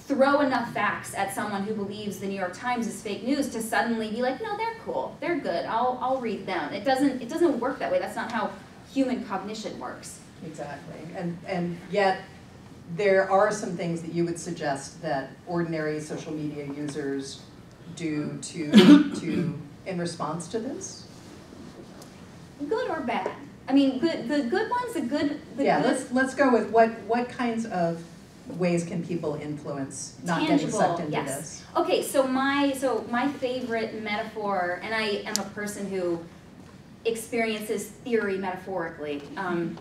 throw enough facts at someone who believes the New York Times is fake news to suddenly be like, no, they're cool, they're good, I'll, I'll read them. It doesn't, it doesn't work that way. That's not how human cognition works. Exactly, and, and yet, there are some things that you would suggest that ordinary social media users do to, to, in response to this? Good or bad? I mean, good, the good ones, the good, the Yeah, good. let's, let's go with what, what kinds of ways can people influence not getting Tangible, sucked into yes. this? Okay, so my so my favorite metaphor, and I am a person who experiences theory metaphorically. Um,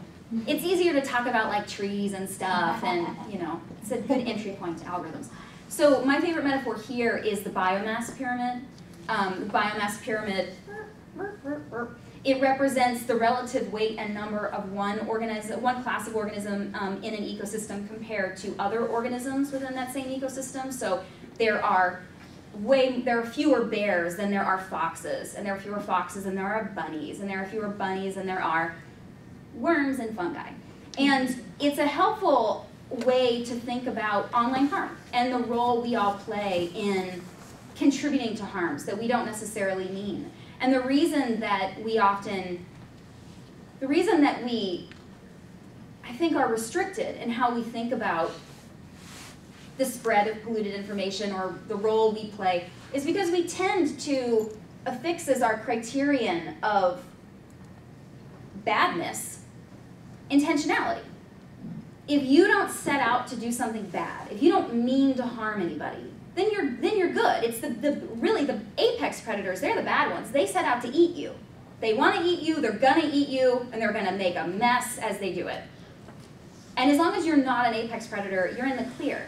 it's easier to talk about like trees and stuff, and you know, it's a good entry point to algorithms. So my favorite metaphor here is the biomass pyramid. Um, the biomass pyramid. It represents the relative weight and number of one organism, one class of organism um, in an ecosystem compared to other organisms within that same ecosystem. So there are way there are fewer bears than there are foxes, and there are fewer foxes than there are bunnies, and there are fewer bunnies than there are worms and fungi. And it's a helpful way to think about online harm and the role we all play in contributing to harms that we don't necessarily mean. And the reason that we often, the reason that we, I think, are restricted in how we think about the spread of polluted information or the role we play is because we tend to affix as our criterion of badness intentionality. If you don't set out to do something bad, if you don't mean to harm anybody, then you're then you're good. It's the, the really the apex predators, they're the bad ones. They set out to eat you. They want to eat you, they're gonna eat you, and they're gonna make a mess as they do it. And as long as you're not an apex predator, you're in the clear.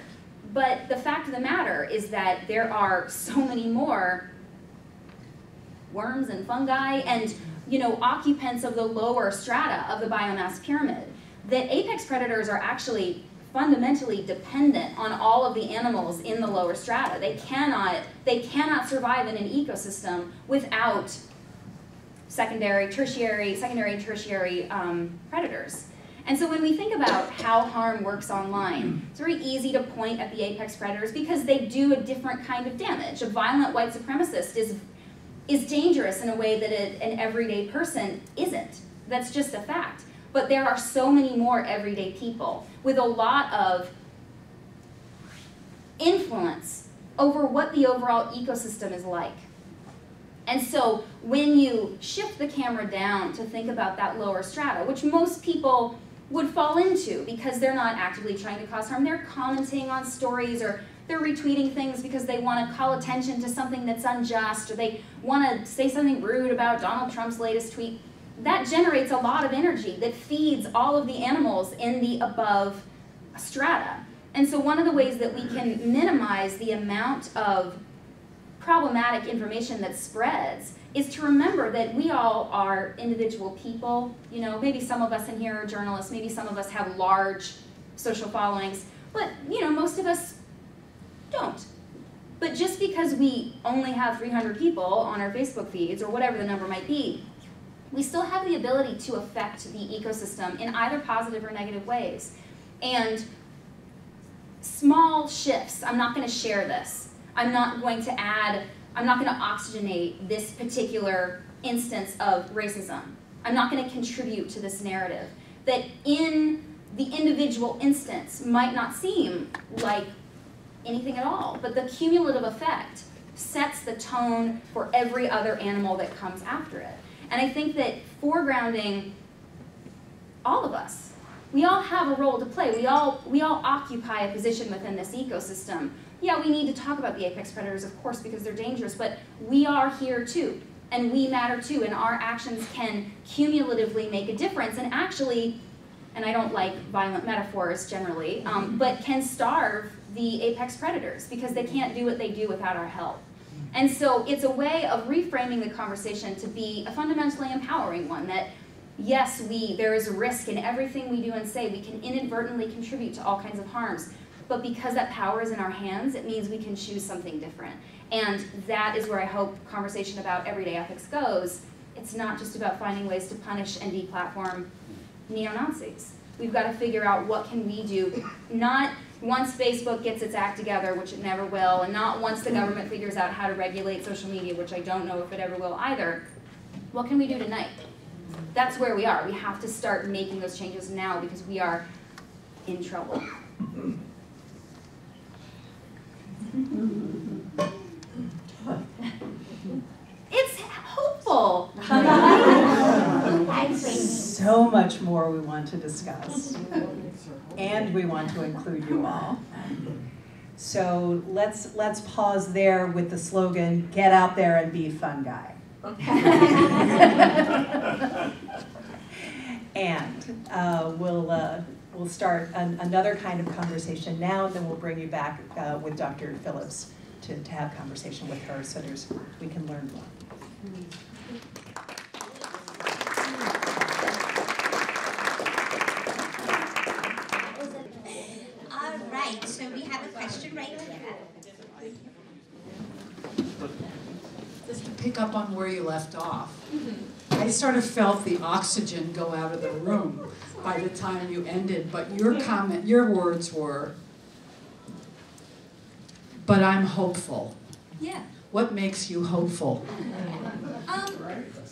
But the fact of the matter is that there are so many more worms and fungi and you know occupants of the lower strata of the biomass pyramid that apex predators are actually fundamentally dependent on all of the animals in the lower strata. They cannot they cannot survive in an ecosystem without secondary, tertiary, secondary and tertiary um, predators. And so when we think about how harm works online, it's very easy to point at the apex predators because they do a different kind of damage. A violent white supremacist is, is dangerous in a way that a, an everyday person isn't. That's just a fact. But there are so many more everyday people with a lot of influence over what the overall ecosystem is like. And so when you shift the camera down to think about that lower strata, which most people would fall into because they're not actively trying to cause harm, they're commenting on stories or they're retweeting things because they want to call attention to something that's unjust or they want to say something rude about Donald Trump's latest tweet. That generates a lot of energy that feeds all of the animals in the above strata. And so one of the ways that we can minimize the amount of problematic information that spreads is to remember that we all are individual people. You know, maybe some of us in here are journalists, maybe some of us have large social followings, but you know, most of us don't. But just because we only have 300 people on our Facebook feeds or whatever the number might be, we still have the ability to affect the ecosystem in either positive or negative ways. And small shifts, I'm not going to share this. I'm not going to add, I'm not going to oxygenate this particular instance of racism. I'm not going to contribute to this narrative that in the individual instance might not seem like anything at all, but the cumulative effect sets the tone for every other animal that comes after it. And I think that foregrounding all of us, we all have a role to play. We all, we all occupy a position within this ecosystem. Yeah, we need to talk about the apex predators, of course, because they're dangerous, but we are here too. And we matter too, and our actions can cumulatively make a difference. And actually, and I don't like violent metaphors generally, um, but can starve the apex predators because they can't do what they do without our help. And so it's a way of reframing the conversation to be a fundamentally empowering one that yes, we there is a risk in everything we do and say. We can inadvertently contribute to all kinds of harms. But because that power is in our hands, it means we can choose something different. And that is where I hope conversation about everyday ethics goes. It's not just about finding ways to punish and deplatform neo-Nazis. We've got to figure out what can we do, not once Facebook gets its act together, which it never will, and not once the mm. government figures out how to regulate social media, which I don't know if it ever will either. What can we do tonight? That's where we are. We have to start making those changes now because we are in trouble. It's hopeful. So much more we want to discuss. And we want to include you all. So let's, let's pause there with the slogan, get out there and be fun guy. And uh, we'll, uh, we'll start an- another kind of conversation now, and then we'll bring you back uh, with Dr. Phillips to, to have conversation with her, so there's, we can learn more. All right, so we have a question right. Just to pick up on where you left off, I sort of felt the oxygen go out of the room by the time you ended, but your comment, your words were, but I'm hopeful. Yeah. What makes you hopeful? Um,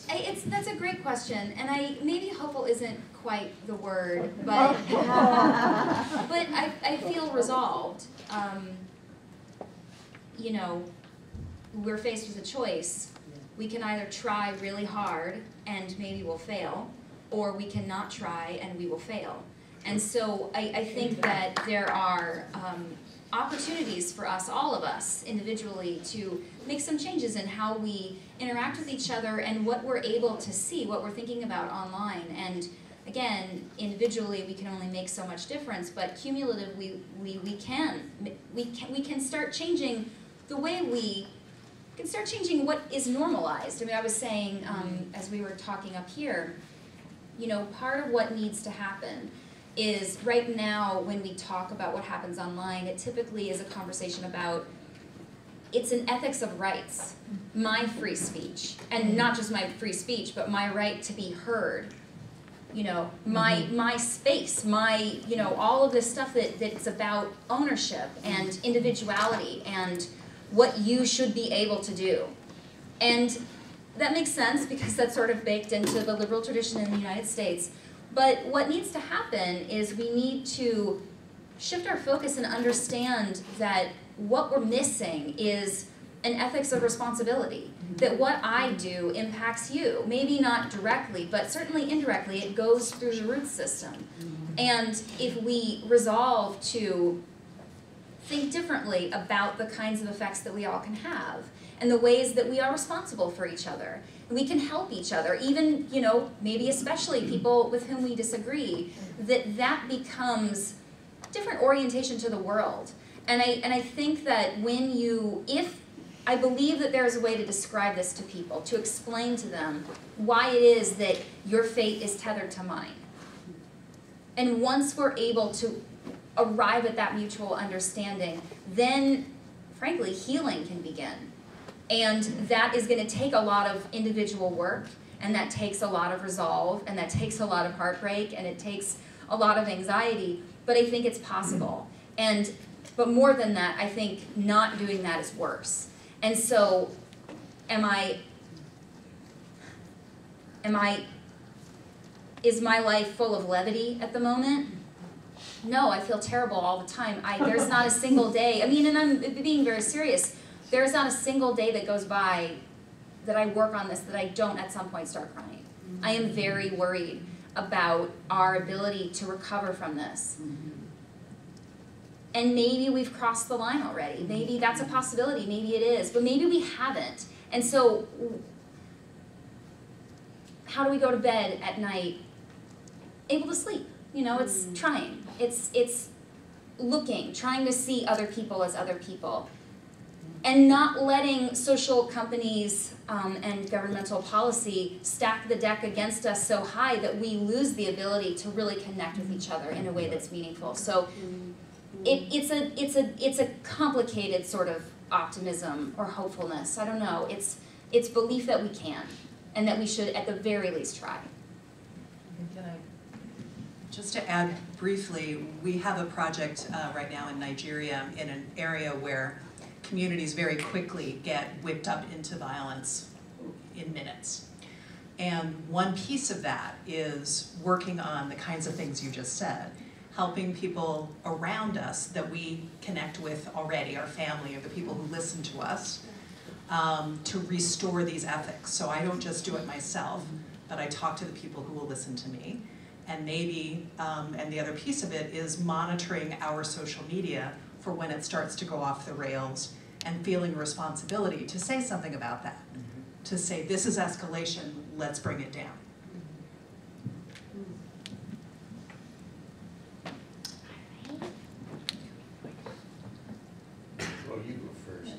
I, it's that's a great question, and I maybe hopeful isn't quite the word, but but I, I feel resolved. Um, you know, we're faced with a choice. We can either try really hard and maybe we'll fail, or we can not try and we will fail. And so I, I think that there are um, opportunities for us, all of us individually, to make some changes in how we interact with each other and what we're able to see, what we're thinking about online. And again, individually, we can only make so much difference, but cumulatively, we, we we can. We can, we can start changing the way we can start changing what is normalized. I mean, I was saying, um, as we were talking up here, you know, part of what needs to happen is right now when we talk about what happens online, it typically is a conversation about it's an ethics of rights, my free speech, and not just my free speech, but my right to be heard. You know, my mm-hmm. my space, my you know, all of this stuff that that's about ownership and individuality and what you should be able to do. And that makes sense because that's sort of baked into the liberal tradition in the United States. But what needs to happen is we need to shift our focus and understand that what we're missing is an ethics of responsibility. Mm-hmm. That what I do impacts you. Maybe not directly, but certainly indirectly, it goes through the root system. Mm-hmm. And if we resolve to think differently about the kinds of effects that we all can have and the ways that we are responsible for each other. We can help each other, even, you know, maybe especially people with whom we disagree, that that becomes different orientation to the world. And I, and I think that when you, if, I believe that there is a way to describe this to people, to explain to them why it is that your fate is tethered to mine. And once we're able to arrive at that mutual understanding, then frankly, healing can begin. And that is going to take a lot of individual work, and that takes a lot of resolve, and that takes a lot of heartbreak, and it takes a lot of anxiety, but I think it's possible. And but more than that, I think not doing that is worse. And so am I am I is my life full of levity at the moment? No, I feel terrible all the time. I there's not a single day. I mean, and I'm being very serious. There's not a single day that goes by that I work on this that I don't at some point start crying. I am very worried about our ability to recover from this. Mm-hmm. And maybe we've crossed the line already. Maybe mm-hmm. that's a possibility. Maybe it is. But maybe we haven't. And so, how do we go to bed at night able to sleep? You know, it's mm. trying. It's it's looking, trying to see other people as other people, and not letting social companies um, and governmental policy stack the deck against us so high that we lose the ability to really connect with each other in a way that's meaningful. So, it, it's a it's a it's a complicated sort of optimism or hopefulness. I don't know. It's it's belief that we can, and that we should at the very least try. Just to add briefly, we have a project uh, right now in Nigeria in an area where communities very quickly get whipped up into violence in minutes. And one piece of that is working on the kinds of things you just said, helping people around us that we connect with already, our family or the people who listen to us, um, to restore these ethics. So I don't just do it myself, but I talk to the people who will listen to me. And maybe, um, and the other piece of it is monitoring our social media for when it starts to go off the rails and feeling responsibility to say something about that. To say, this is escalation, let's bring it down. Well, you go first.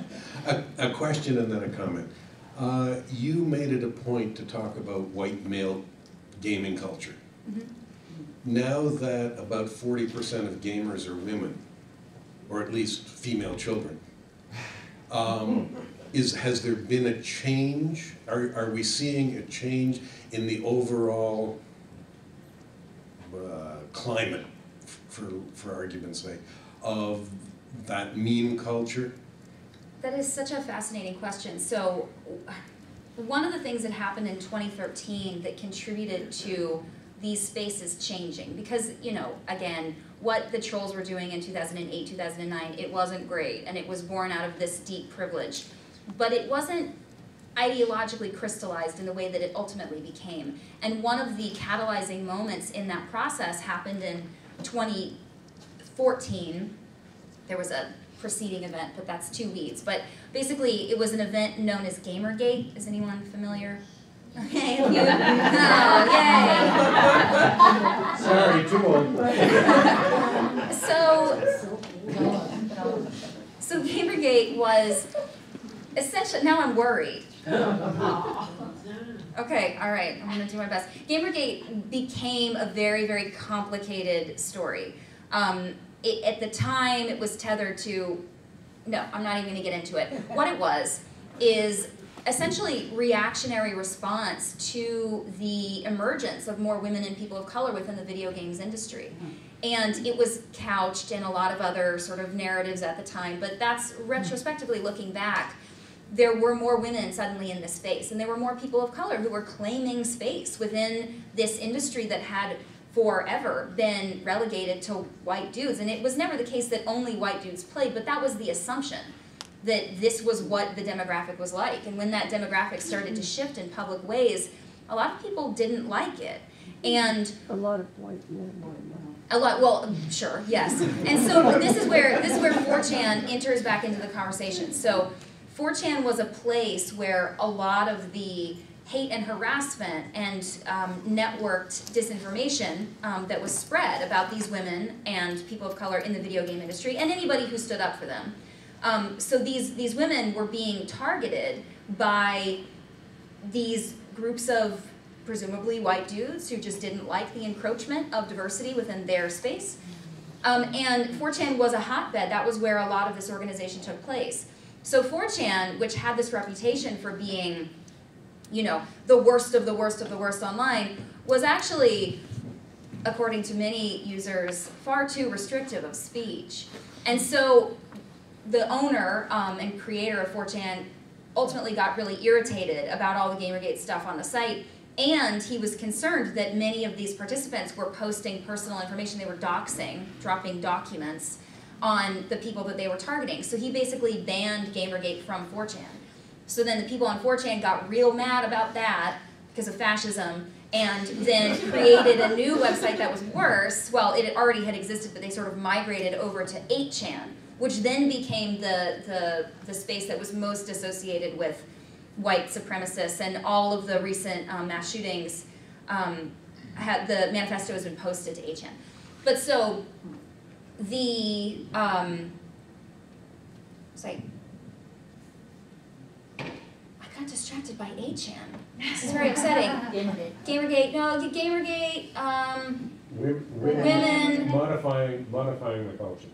A, a question and then a comment. Uh, you made it a point to talk about white male gaming culture. Now that about forty percent of gamers are women, or at least female children, um, is, has there been a change? Are, are we seeing a change in the overall uh, climate, for, for argument's sake, of that meme culture? That is such a fascinating question. So, one of the things that happened in 2013 that contributed to these spaces changing, because, you know, again, what the trolls were doing in 2008, 2009, it wasn't great, and it was born out of this deep privilege. But it wasn't ideologically crystallized in the way that it ultimately became. And one of the catalyzing moments in that process happened in 2014. There was a preceding event, but that's two weeds. But basically, it was an event known as Gamergate. Is anyone familiar? Okay, you, oh, yay! Sorry, too old. So, so Gamergate was essentially, now I'm worried. Okay, all right, I'm gonna do my best. Gamergate became a very, very complicated story. Um, it, at the time, it was tethered to, no, I'm not even gonna get into it. What it was is essentially reactionary response to the emergence of more women and people of color within the video games industry. Hmm. And it was couched in a lot of other sort of narratives at the time, but that's hmm. retrospectively looking back, there were more women suddenly in this space, and there were more people of color who were claiming space within this industry that had forever been relegated to white dudes. And it was never the case that only white dudes played, but that was the assumption that this was what the demographic was like. And when that demographic started to shift in public ways, a lot of people didn't like it. And A lot of white men. a lot, well, sure, yes. And so this is where this is where 4chan enters back into the conversation. So 4chan was a place where a lot of the hate and harassment and um, networked disinformation um, that was spread about these women and people of color in the video game industry and anybody who stood up for them. Um, so these these women were being targeted by these groups of presumably white dudes who just didn't like the encroachment of diversity within their space. Um, and 4chan was a hotbed. That was where a lot of this organization took place. So 4chan, which had this reputation for being, you know, the worst of the worst of the worst online, was actually, according to many users, far too restrictive of speech. And so the owner um, and creator of 4chan ultimately got really irritated about all the Gamergate stuff on the site, and he was concerned that many of these participants were posting personal information. They were doxing, dropping documents on the people that they were targeting. So he basically banned Gamergate from 4chan. So then the people on 4chan got real mad about that because of fascism and then created a new website that was worse. Well, it already had existed, but they sort of migrated over to 8chan, which then became the, the, the space that was most associated with white supremacists and all of the recent um, mass shootings. Um, had, the manifesto has been posted to 8chan. But so the um, sorry, I got distracted by 8chan. This is very exciting. Gamergate. Gamergate, no, Gamergate, um, Women Women. modifying, modifying the culture.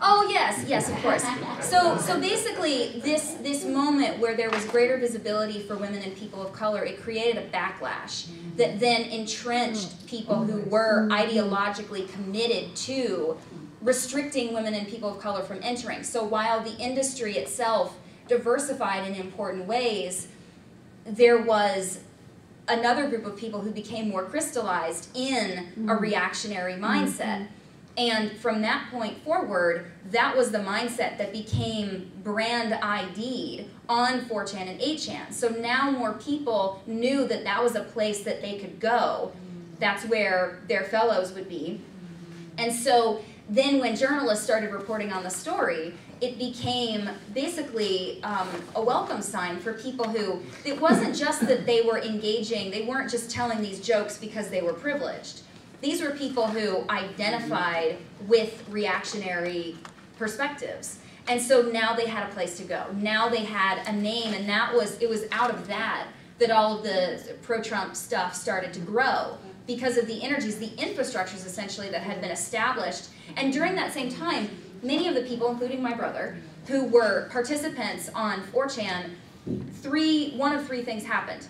Oh yes, yes, of course. So so basically this this moment where there was greater visibility for women and people of color, it created a backlash that then entrenched people who were ideologically committed to restricting women and people of color from entering. So while the industry itself diversified in important ways, there was another group of people who became more crystallized in a mm-hmm. reactionary mindset. Mm-hmm. And from that point forward, that was the mindset that became brand ID'd on 4chan and 8chan. So now more people knew that that was a place that they could go. That's where their fellows would be. And so then when journalists started reporting on the story, it became basically um, a welcome sign for people who, it wasn't just that they were engaging, they weren't just telling these jokes because they were privileged. These were people who identified with reactionary perspectives. And so now they had a place to go. Now they had a name, and that was, it was out of that that all of the pro-Trump stuff started to grow because of the energies, the infrastructures essentially that had been established. And during that same time, many of the people, including my brother, who were participants on 4chan, three, one of three things happened.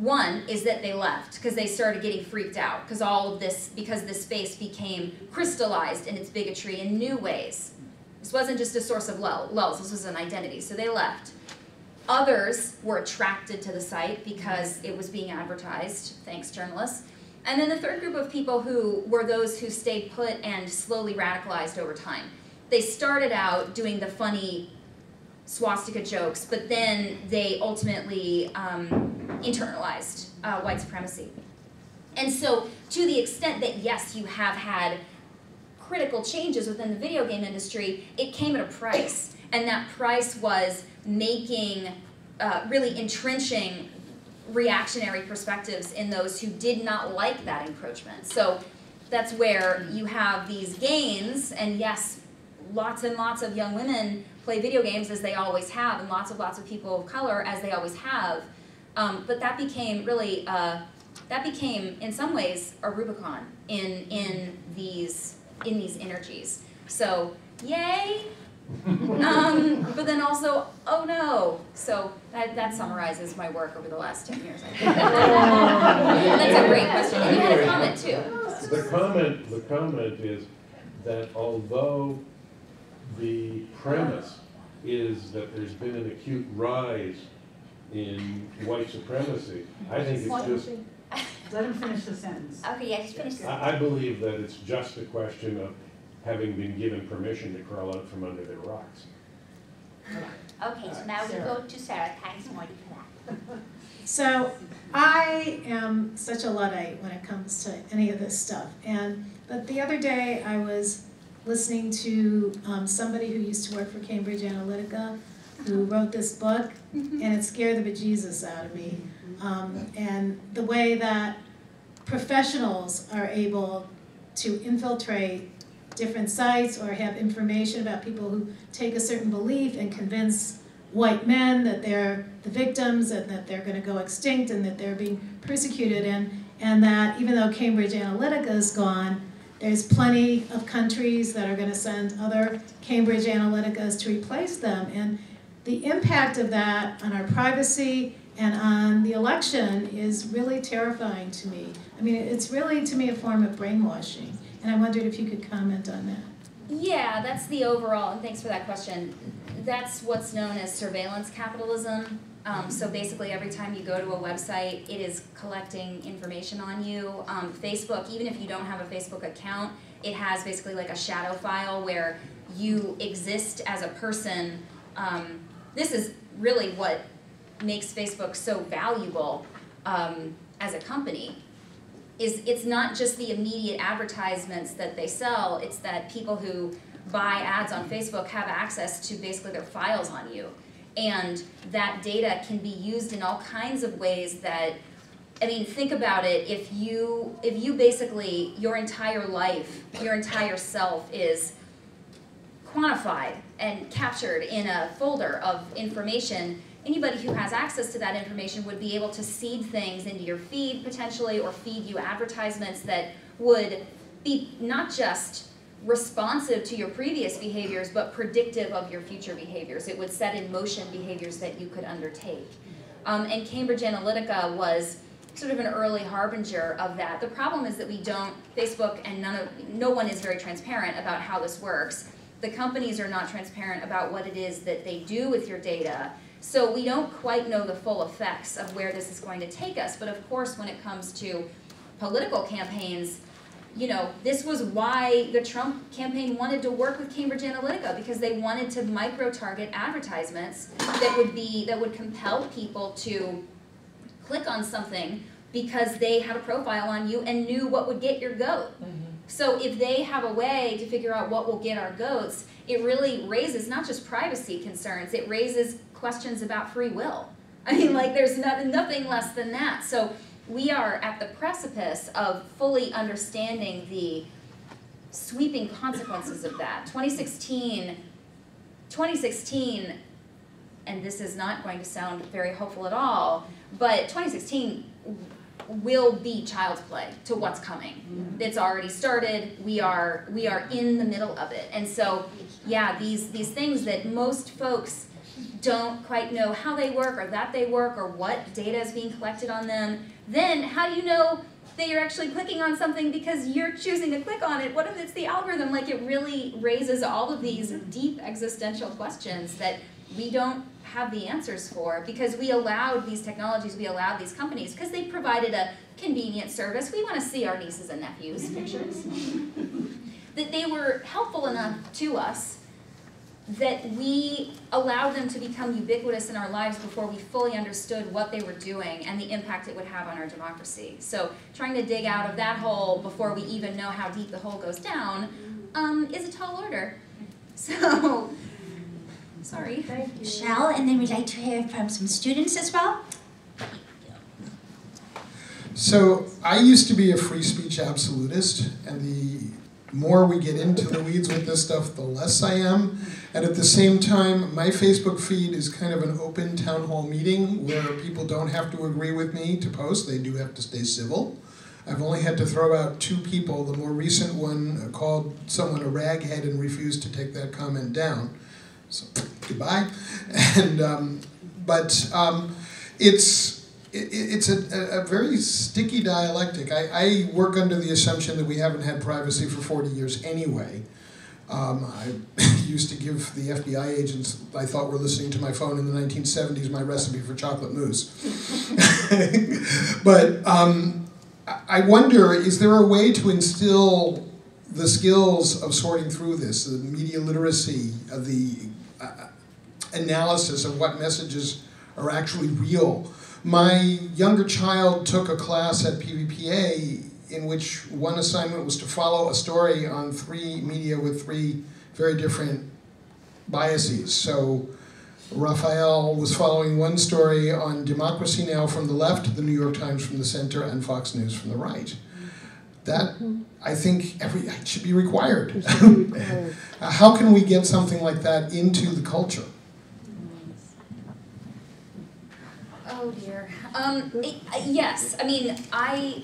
One is that they left because they started getting freaked out because all of this, because this space became crystallized in its bigotry in new ways. This wasn't just a source of lull, lulz, this was an identity, so they left. Others were attracted to the site because it was being advertised, thanks journalists. And then the third group of people who were those who stayed put and slowly radicalized over time. They started out doing the funny swastika jokes, but then they ultimately um, internalized uh, white supremacy. And so, to the extent that yes, you have had critical changes within the video game industry, it came at a price. And that price was making, uh, really entrenching reactionary perspectives in those who did not like that encroachment. So that's where you have these gains, and yes, lots and lots of young women play video games as they always have, and lots of lots of people of color as they always have. Um, but that became really, uh, that became in some ways a Rubicon in in these in these energies. So yay, um, but then also, oh no. So that, that summarizes my work over the last 10 years, I think. That's a great question. And you had a comment too. The comment, the comment is that although the premise is that there's been an acute rise in white supremacy, I think it's just, Let him finish the sentence. Okay, yeah, just finish this. I, I believe that it's just a question of having been given permission to crawl out from under their rocks. Okay, so now we go to Sarah. Thanks, Morty, for that. So I am such a Luddite when it comes to any of this stuff. And but the other day I was listening to um, somebody who used to work for Cambridge Analytica, who wrote this book, and it scared the bejesus out of me. Um, and the way that professionals are able to infiltrate different sites or have information about people who take a certain belief and convince white men that they're the victims and that they're going to go extinct and that they're being persecuted and and that even though Cambridge Analytica is gone, there's plenty of countries that are going to send other Cambridge Analyticas to replace them. And the impact of that on our privacy and on the election is really terrifying to me. I mean, it's really to me a form of brainwashing. And I wondered if you could comment on that. Yeah, that's the overall, and thanks for that question. That's what's known as surveillance capitalism. Um, so basically, every time you go to a website, it is collecting information on you. Um, Facebook, even if you don't have a Facebook account, it has basically like a shadow file where you exist as a person. Um, this is really what makes Facebook so valuable um, as a company is it's not just the immediate advertisements that they sell, it's that people who buy ads on Facebook have access to basically their files on you. And that data can be used in all kinds of ways that I mean, think about it. If you if you basically your entire life, your entire self is quantified and captured in a folder of information, anybody who has access to that information would be able to seed things into your feed potentially or feed you advertisements that would be not just responsive to your previous behaviors but predictive of your future behaviors. It would set in motion behaviors that you could undertake. Um, and Cambridge Analytica was sort of an early harbinger of that. The problem is that we don't, Facebook and none of, no one is very transparent about how this works. The companies are not transparent about what it is that they do with your data. So we don't quite know the full effects of where this is going to take us. But of course, when it comes to political campaigns, you know, this was why the Trump campaign wanted to work with Cambridge Analytica because they wanted to micro-target advertisements that would be that would compel people to click on something because they had a profile on you and knew what would get your goat. Mm-hmm. So if they have a way to figure out what will get our goats, it really raises not just privacy concerns, it raises questions about free will. I mean, like there's nothing, nothing less than that. So we are at the precipice of fully understanding the sweeping consequences of that. 2016, 2016, and this is not going to sound very hopeful at all, but 2016 will be child's play to what's coming. Mm-hmm. It's already started. We are we are in the middle of it. And so, yeah, these these things that most folks don't quite know how they work or that they work or what data is being collected on them, then how do you know that you're actually clicking on something because you're choosing to click on it? What if it's the algorithm? Like it really raises all of these mm-hmm. deep existential questions that we don't have the answers for because we allowed these technologies, we allowed these companies because they provided a convenient service. We want to see our nieces and nephews pictures. that they were helpful enough to us that we allowed them to become ubiquitous in our lives before we fully understood what they were doing and the impact it would have on our democracy. So trying to dig out of that hole before we even know how deep the hole goes down um, is a tall order. So, sorry. Oh, thank you. Michelle, and then we'd like to hear from some students as well. So I used to be a free speech absolutist, and the more we get into the weeds with this stuff, the less I am. And at the same time, my Facebook feed is kind of an open town hall meeting where people don't have to agree with me to post, they do have to stay civil. I've only had to throw out two people. The more recent one called someone a raghead and refused to take that comment down. So goodbye. And um, but um, it's it, it's a, a very sticky dialectic. I, I work under the assumption that we haven't had privacy for 40 years anyway. Um, I used to give the FBI agents I thought were listening to my phone in the 1970s my recipe for chocolate mousse. but um, I wonder is there a way to instill the skills of sorting through this, the media literacy, of the uh, analysis of what messages are actually real? My younger child took a class at PVPA in which one assignment was to follow a story on three media with three very different biases. So Raphael was following one story on Democracy Now! from the left, the New York Times from the center, and Fox News from the right. That, I think, every should be required. How can we get something like that into the culture? Oh dear. Um, it, uh, yes, I mean, I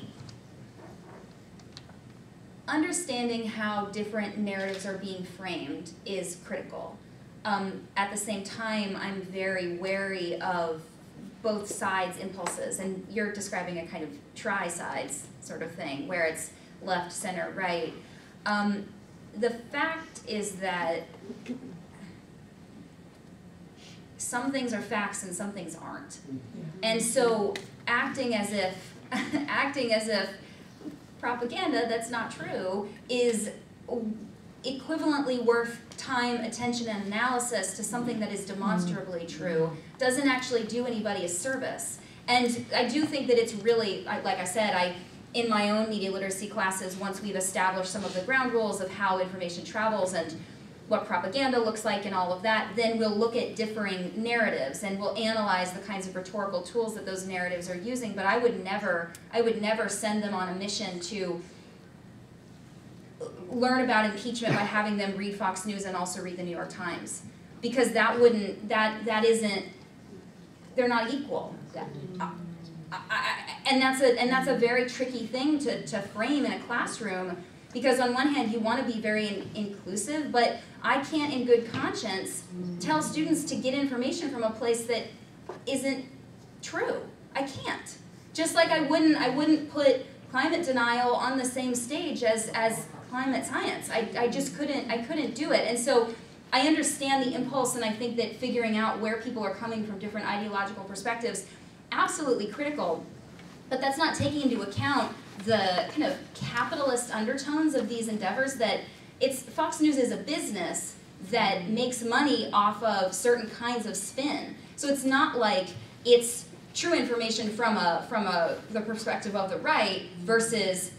understanding how different narratives are being framed is critical. Um, at the same time, I'm very wary of both sides' impulses, and you're describing a kind of tri-sides sort of thing, where it's left, center, right. Um, the fact is that some things are facts and some things aren't. Mm-hmm. And so acting as if acting as if propaganda that's not true is equivalently worth time, attention, and analysis to something that is mm-hmm. demonstrably true mm-hmm. doesn't actually do anybody a service. And I do think that it's really, like I said, I in my own media literacy classes, once we've established some of the ground rules of how information travels and what propaganda looks like and all of that, then we'll look at differing narratives and we'll analyze the kinds of rhetorical tools that those narratives are using. But I would never, I would never send them on a mission to learn about impeachment by having them read Fox News and also read the New York Times. Because that wouldn't, that, that isn't, they're not equal. That, I, I, and that's a and that's a very tricky thing to, to frame in a classroom because on one hand you want to be very in, inclusive but i can't in good conscience tell students to get information from a place that isn't true. I can't. Just like i wouldn't i wouldn't put climate denial on the same stage as as climate science. I, I just couldn't i couldn't do it. And so i understand the impulse and i think that figuring out where people are coming from different ideological perspectives absolutely critical. But that's not taking into account the kind of capitalist undertones of these endeavors that it's Fox News is a business that makes money off of certain kinds of spin. So it's not like it's true information from a from a the perspective of the right versus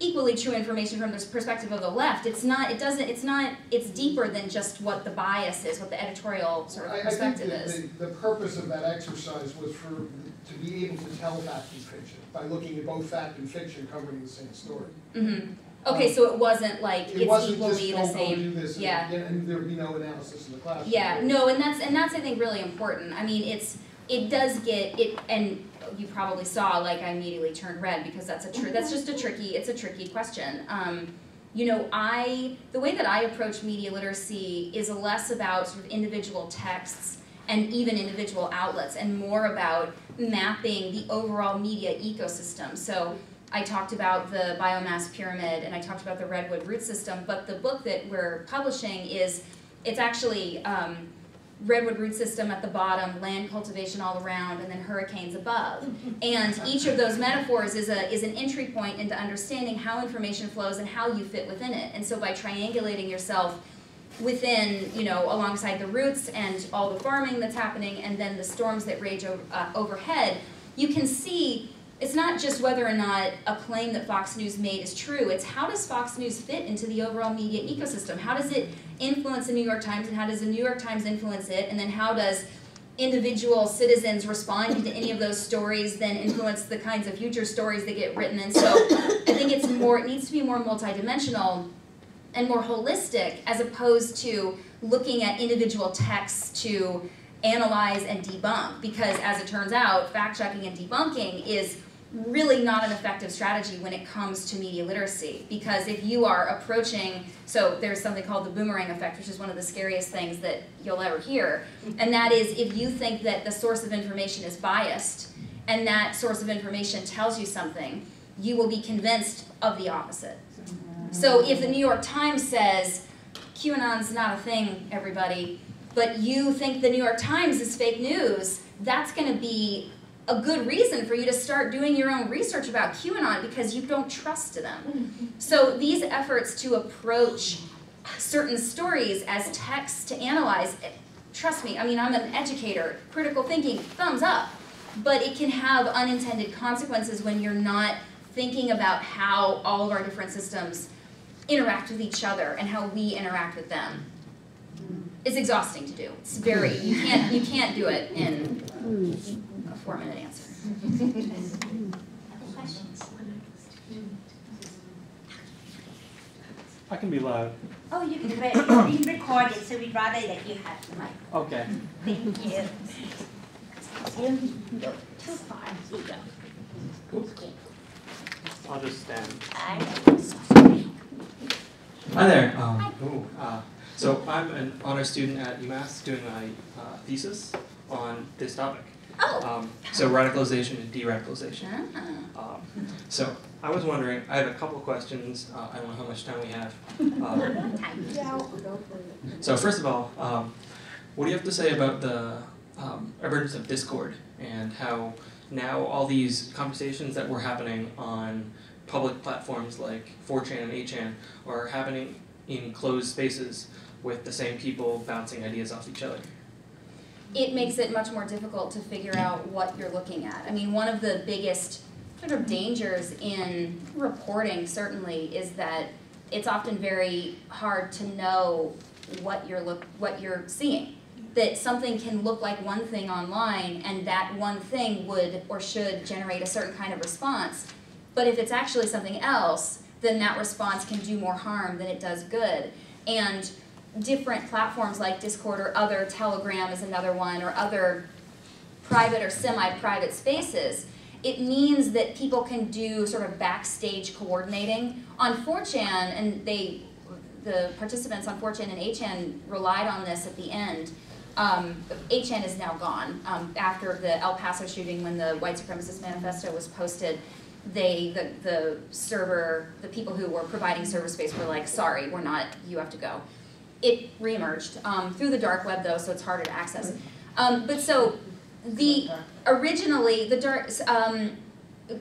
equally true information from the perspective of the left. It's not it doesn't it's not it's deeper than just what the bias is, what the editorial sort of I, perspective I think is. the, the, the purpose of that exercise was for to be able to tell fact and fiction by looking at both fact and fiction covering the same story. Mm-hmm. Okay, so it wasn't like It it's wasn't equally just the same. do this and, yeah. and there would be no analysis in the classroom. Yeah, no, and that's and that's I think really important. I mean, it's it does get it, and you probably saw like I immediately turned red because that's a tr- that's just a tricky it's a tricky question. Um, you know, I the way that I approach media literacy is less about sort of individual texts and even individual outlets, and more about mapping the overall media ecosystem. So. I talked about the biomass pyramid and I talked about the redwood root system, but the book that we're publishing is it's actually um, redwood root system at the bottom, land cultivation all around, and then hurricanes above. And each of those metaphors is a is an entry point into understanding how information flows and how you fit within it. And so by triangulating yourself within, you know, alongside the roots and all the farming that's happening, and then the storms that rage over, uh, overhead, you can see it's not just whether or not a claim that Fox News made is true, it's how does Fox News fit into the overall media ecosystem? How does it influence the New York Times and how does the New York Times influence it? And then how does individual citizens responding to any of those stories then influence the kinds of future stories that get written? And so I think it's more it needs to be more multidimensional and more holistic as opposed to looking at individual texts to analyze and debunk. Because as it turns out fact checking and debunking is really not an effective strategy when it comes to media literacy. Because if you are approaching so there's something called the boomerang effect which is one of the scariest things that you'll ever hear. And that is if you think that the source of information is biased and that source of information tells you something you will be convinced of the opposite so if the new york times says qanon's not a thing everybody but you think the new york times is fake news that's going to be a good reason for you to start doing your own research about QAnon because you don't trust them. Mm-hmm. So these efforts to approach certain stories as texts to analyze, trust me, I mean, I'm an educator, critical thinking, thumbs up. But it can have unintended consequences when you're not thinking about how all of our different systems interact with each other and how we interact with them. is exhausting to do. It's very you can't you can't do it in a four minute answer. I can be loud. Oh, you can, re- you can record it, so we'd rather that you have the mic. Okay. Thank you. You can go too far, you go. I'll just stand. I know. Hi there. Um, ooh, uh, so I'm an honor student at UMass doing my uh, thesis on this topic. Oh. Um, so radicalization and de-radicalization. Ah. Um, so I was wondering, I have a couple questions. Uh, I don't know how much time we have. Um, so first of all, um, what do you have to say about the um, emergence of Discord and how now all these conversations that were happening on public platforms like 4chan and 8chan are happening in closed spaces with the same people bouncing ideas off each other? it makes it much more difficult to figure out what you're looking at. I mean, one of the biggest sort of dangers in reporting certainly is that it's often very hard to know what you're look what you're seeing. That something can look like one thing online and that one thing would or should generate a certain kind of response. But if it's actually something else, then that response can do more harm than it does good. And different platforms like Discord or other, Telegram is another one, or other private or semi-private spaces, it means that people can do sort of backstage coordinating. On 4chan, and they, the participants on 4chan and 8chan relied on this at the end. Um, 8chan is now gone. Um, after the El Paso shooting, when the White Supremacist Manifesto was posted, they, the, the server, the people who were providing server space were like, sorry, we're not, you have to go it reemerged um, through the dark web though, so it's harder to access. Um, but so the originally the dark um,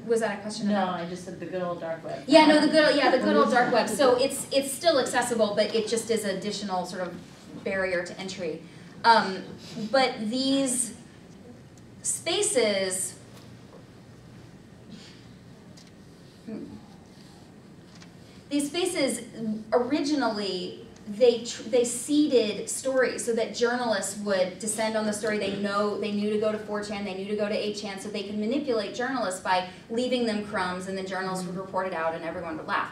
was that a question? No, about? I just said the good old dark web. Yeah, no, the good yeah the good old dark web. So it's it's still accessible, but it just is an additional sort of barrier to entry. Um, but these spaces. hmm. These spaces originally they they seeded stories so that journalists would descend on the story. They know they knew to go to 4chan, they knew to go to 8chan, so they could manipulate journalists by leaving them crumbs, and the journalists would report it out, and everyone would laugh.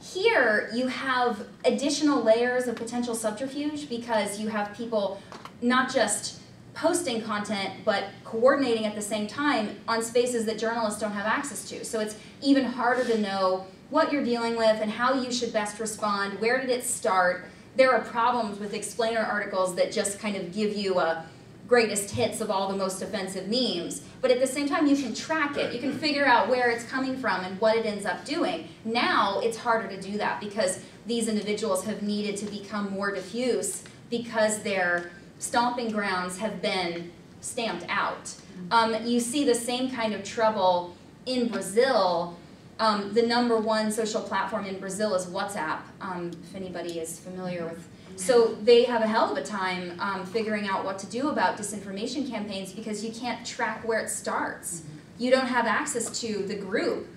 Here, you have additional layers of potential subterfuge because you have people not just posting content but coordinating at the same time on spaces that journalists don't have access to. So it's even harder to know what you're dealing with and how you should best respond, where did it start. There are problems with explainer articles that just kind of give you a greatest hits of all the most offensive memes, but at the same time you can track it. You can figure out where it's coming from and what it ends up doing. Now it's harder to do that because these individuals have needed to become more diffuse because their stomping grounds have been stamped out. Um, you see the same kind of trouble in Brazil. Um, the number one social platform in Brazil is WhatsApp, um, if anybody is familiar with. So they have a hell of a time um, figuring out what to do about disinformation campaigns because you can't track where it starts. You don't have access to the group.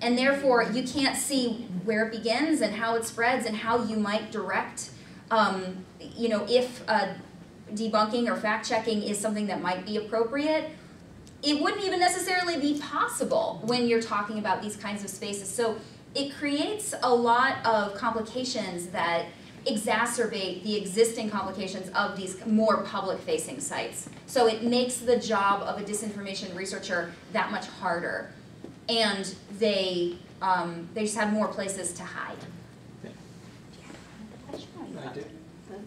And therefore, you can't see where it begins and how it spreads and how you might direct um, you know, if uh, debunking or fact checking is something that might be appropriate, it wouldn't even necessarily be possible when you're talking about these kinds of spaces. So it creates a lot of complications that exacerbate the existing complications of these more public-facing sites. So it makes the job of a disinformation researcher that much harder. And they, um, they just have more places to hide. I do.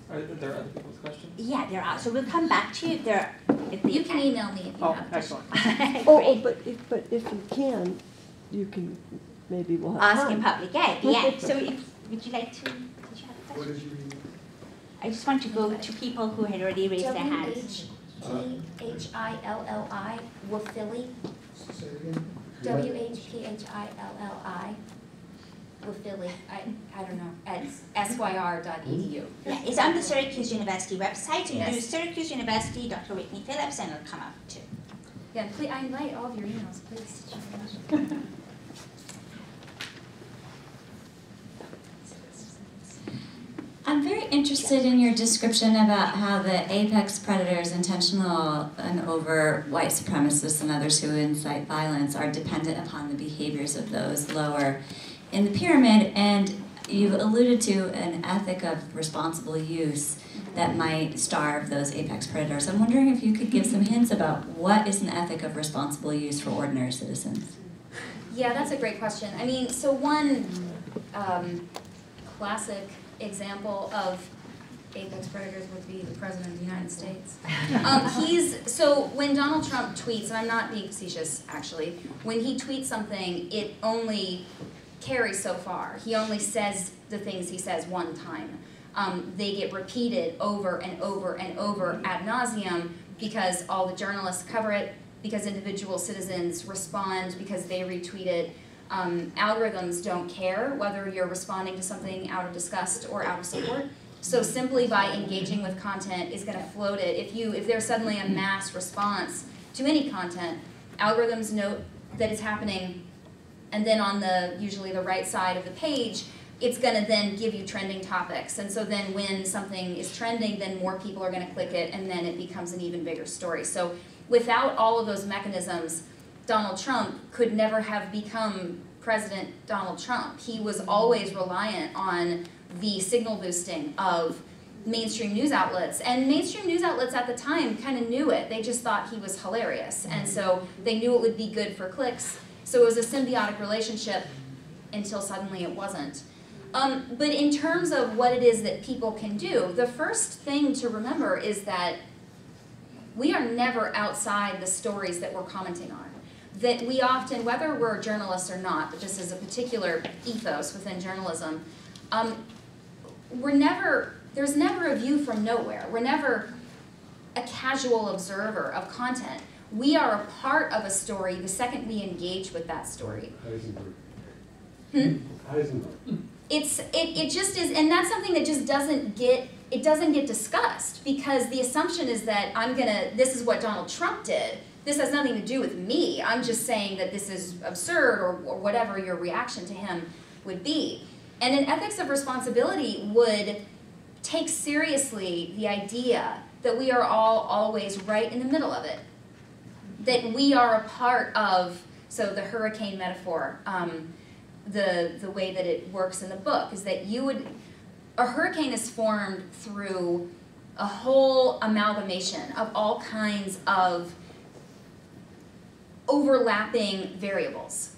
Are there other people with questions? Yeah, there are. So we'll come back to you. There, if You can email me if you Oh, have excellent. Great. Oh, oh, but if, but if you can, you can, maybe we'll have Ask time. in public, yeah, yeah. So if, would you like to, did you have a What question? is your? I just want to go to people who had already raised their hands. W-H-P-H-I-L-L-I, Wafili, Say it again. W-H-P-H-I-L-L-I, Wafili, I, I don't know, at syr.edu. Yeah, it's on the Syracuse University website. So you do Syracuse University, Dr. Whitney Phillips, and it'll come up too. Yeah, please, I invite all of your emails, please. I'm very interested in your description about how the apex predators, intentional and over white supremacists and others who incite violence, are dependent upon the behaviors of those lower in the pyramid. And you've alluded to an ethic of responsible use that might starve those apex predators. I'm wondering if you could give some hints about what is an ethic of responsible use for ordinary citizens. Yeah, that's a great question. I mean, so one um, classic example of apex predators would be the president of the United States. Um, he's so when Donald Trump tweets, and I'm not being facetious actually, when he tweets something, it only carries so far. He only says the things he says one time. Um, they get repeated over and over and over ad nauseum because all the journalists cover it, because individual citizens respond, because they retweet it. Um, algorithms don't care whether you're responding to something out of disgust or out of support. So simply by engaging with content is going to float it. If you if there's suddenly a mass response to any content, algorithms note that it's happening, and then on the usually the right side of the page, it's going to then give you trending topics. And so then when something is trending, then more people are going to click it, and then it becomes an even bigger story. So without all of those mechanisms, Donald Trump could never have become President Donald Trump. He was always reliant on the signal boosting of mainstream news outlets. And mainstream news outlets at the time kind of knew it. They just thought he was hilarious. And mm-hmm. so they knew it would be good for clicks. So it was a symbiotic relationship until suddenly it wasn't. Um, but in terms of what it is that people can do, the first thing to remember is that we are never outside the stories that we're commenting on. That we often, whether we're journalists or not, but just as a particular ethos within journalism, um, we're never, there's never a view from nowhere. We're never a casual observer of content. We are a part of a story the second we engage with that story. Heisenberg. Hmm? Heisenberg. It's it, it just is and that's something that just doesn't get it doesn't get discussed because the assumption is that I'm gonna this is what Donald Trump did. This has nothing to do with me. I'm just saying that this is absurd or, or whatever your reaction to him would be. And an ethics of responsibility would take seriously the idea that we are all always right in the middle of it. That we are a part of, so the hurricane metaphor, um, the, the way that it works in the book is that you would, a hurricane is formed through a whole amalgamation of all kinds of overlapping variables.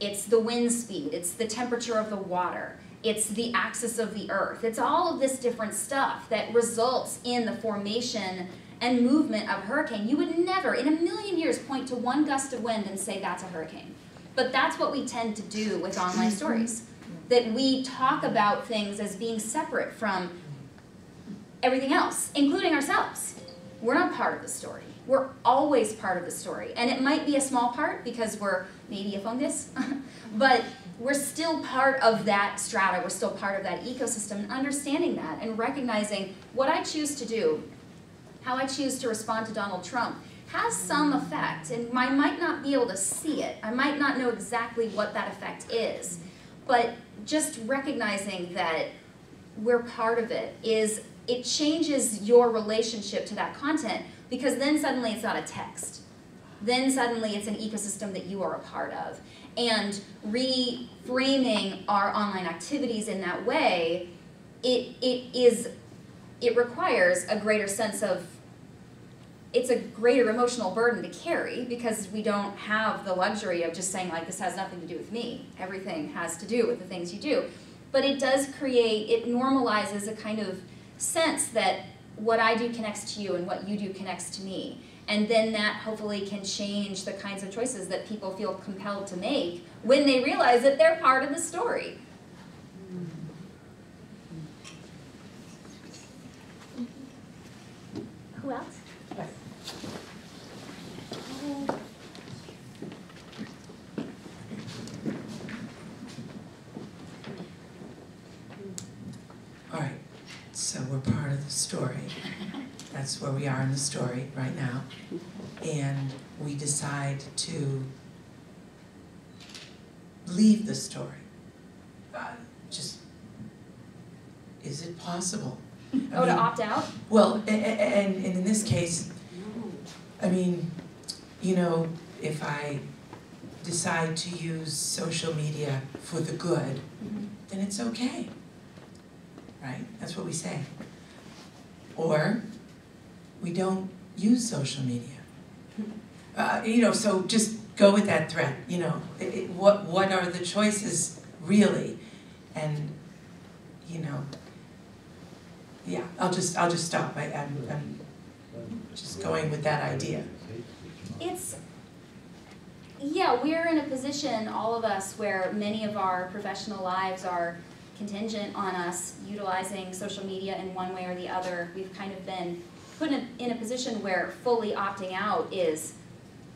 It's the wind speed, it's the temperature of the water, it's the axis of the earth. It's all of this different stuff that results in the formation and movement of a hurricane. You would never, in a million years, point to one gust of wind and say that's a hurricane. But that's what we tend to do with online mm-hmm. stories. That we talk about things as being separate from everything else, including ourselves. We're not part of the story. We're always part of the story. And it might be a small part because we're maybe a fungus, but we're still part of that strata, we're still part of that ecosystem, and understanding that and recognizing what I choose to do, how I choose to respond to Donald Trump, has some effect, and I might not be able to see it. I might not know exactly what that effect is, but just recognizing that we're part of it is, it changes your relationship to that content because then suddenly it's not a text. Then suddenly it's an ecosystem that you are a part of. And reframing our online activities in that way, it, it is, it requires a greater sense of it's a greater emotional burden to carry because we don't have the luxury of just saying like this has nothing to do with me. Everything has to do with the things you do. But it does create it normalizes a kind of sense that what i do connects to you and what you do connects to me. And then that hopefully can change the kinds of choices that people feel compelled to make when they realize that they're part of the story. Who else? All right, so we're part of the story. That's where we are in the story right now. And we decide to leave the story. Uh, just, is it possible? I oh to opt out Well, and, and in this case, I mean, you know, if I decide to use social media for the good, then it's okay. Right? That's what we say. Or we don't use social media. Uh, you know, so just go with that threat, you know, it, it, what, what are the choices really? And, you know, yeah, I'll just, I'll just stop, I, I'm, I'm just going with that idea. It's, yeah, we're in a position, all of us, where many of our professional lives are contingent on us utilizing social media in one way or the other. We've kind of been put in a, in a position where fully opting out is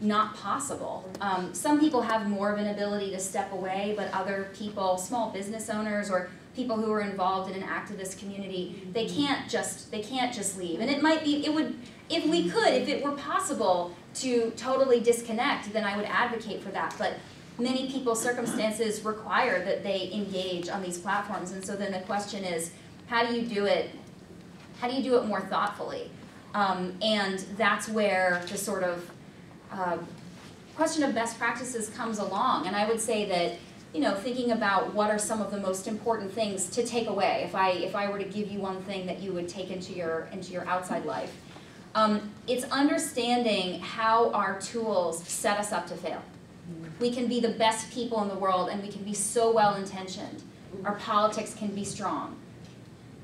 not possible. Um, some people have more of an ability to step away, but other people, small business owners or people who are involved in an activist community, they can't just they can't just leave. And it might be it would if we could, if it were possible to totally disconnect, then I would advocate for that. But many people's circumstances require that they engage on these platforms. And so then the question is, how do you do it? How do you do it more thoughtfully? Um, and that's where the sort of uh, question of best practices comes along. And I would say that you know, thinking about what are some of the most important things to take away. If I if I were to give you one thing that you would take into your into your outside life, um, it's understanding how our tools set us up to fail. We can be the best people in the world, and we can be so well intentioned. Our politics can be strong,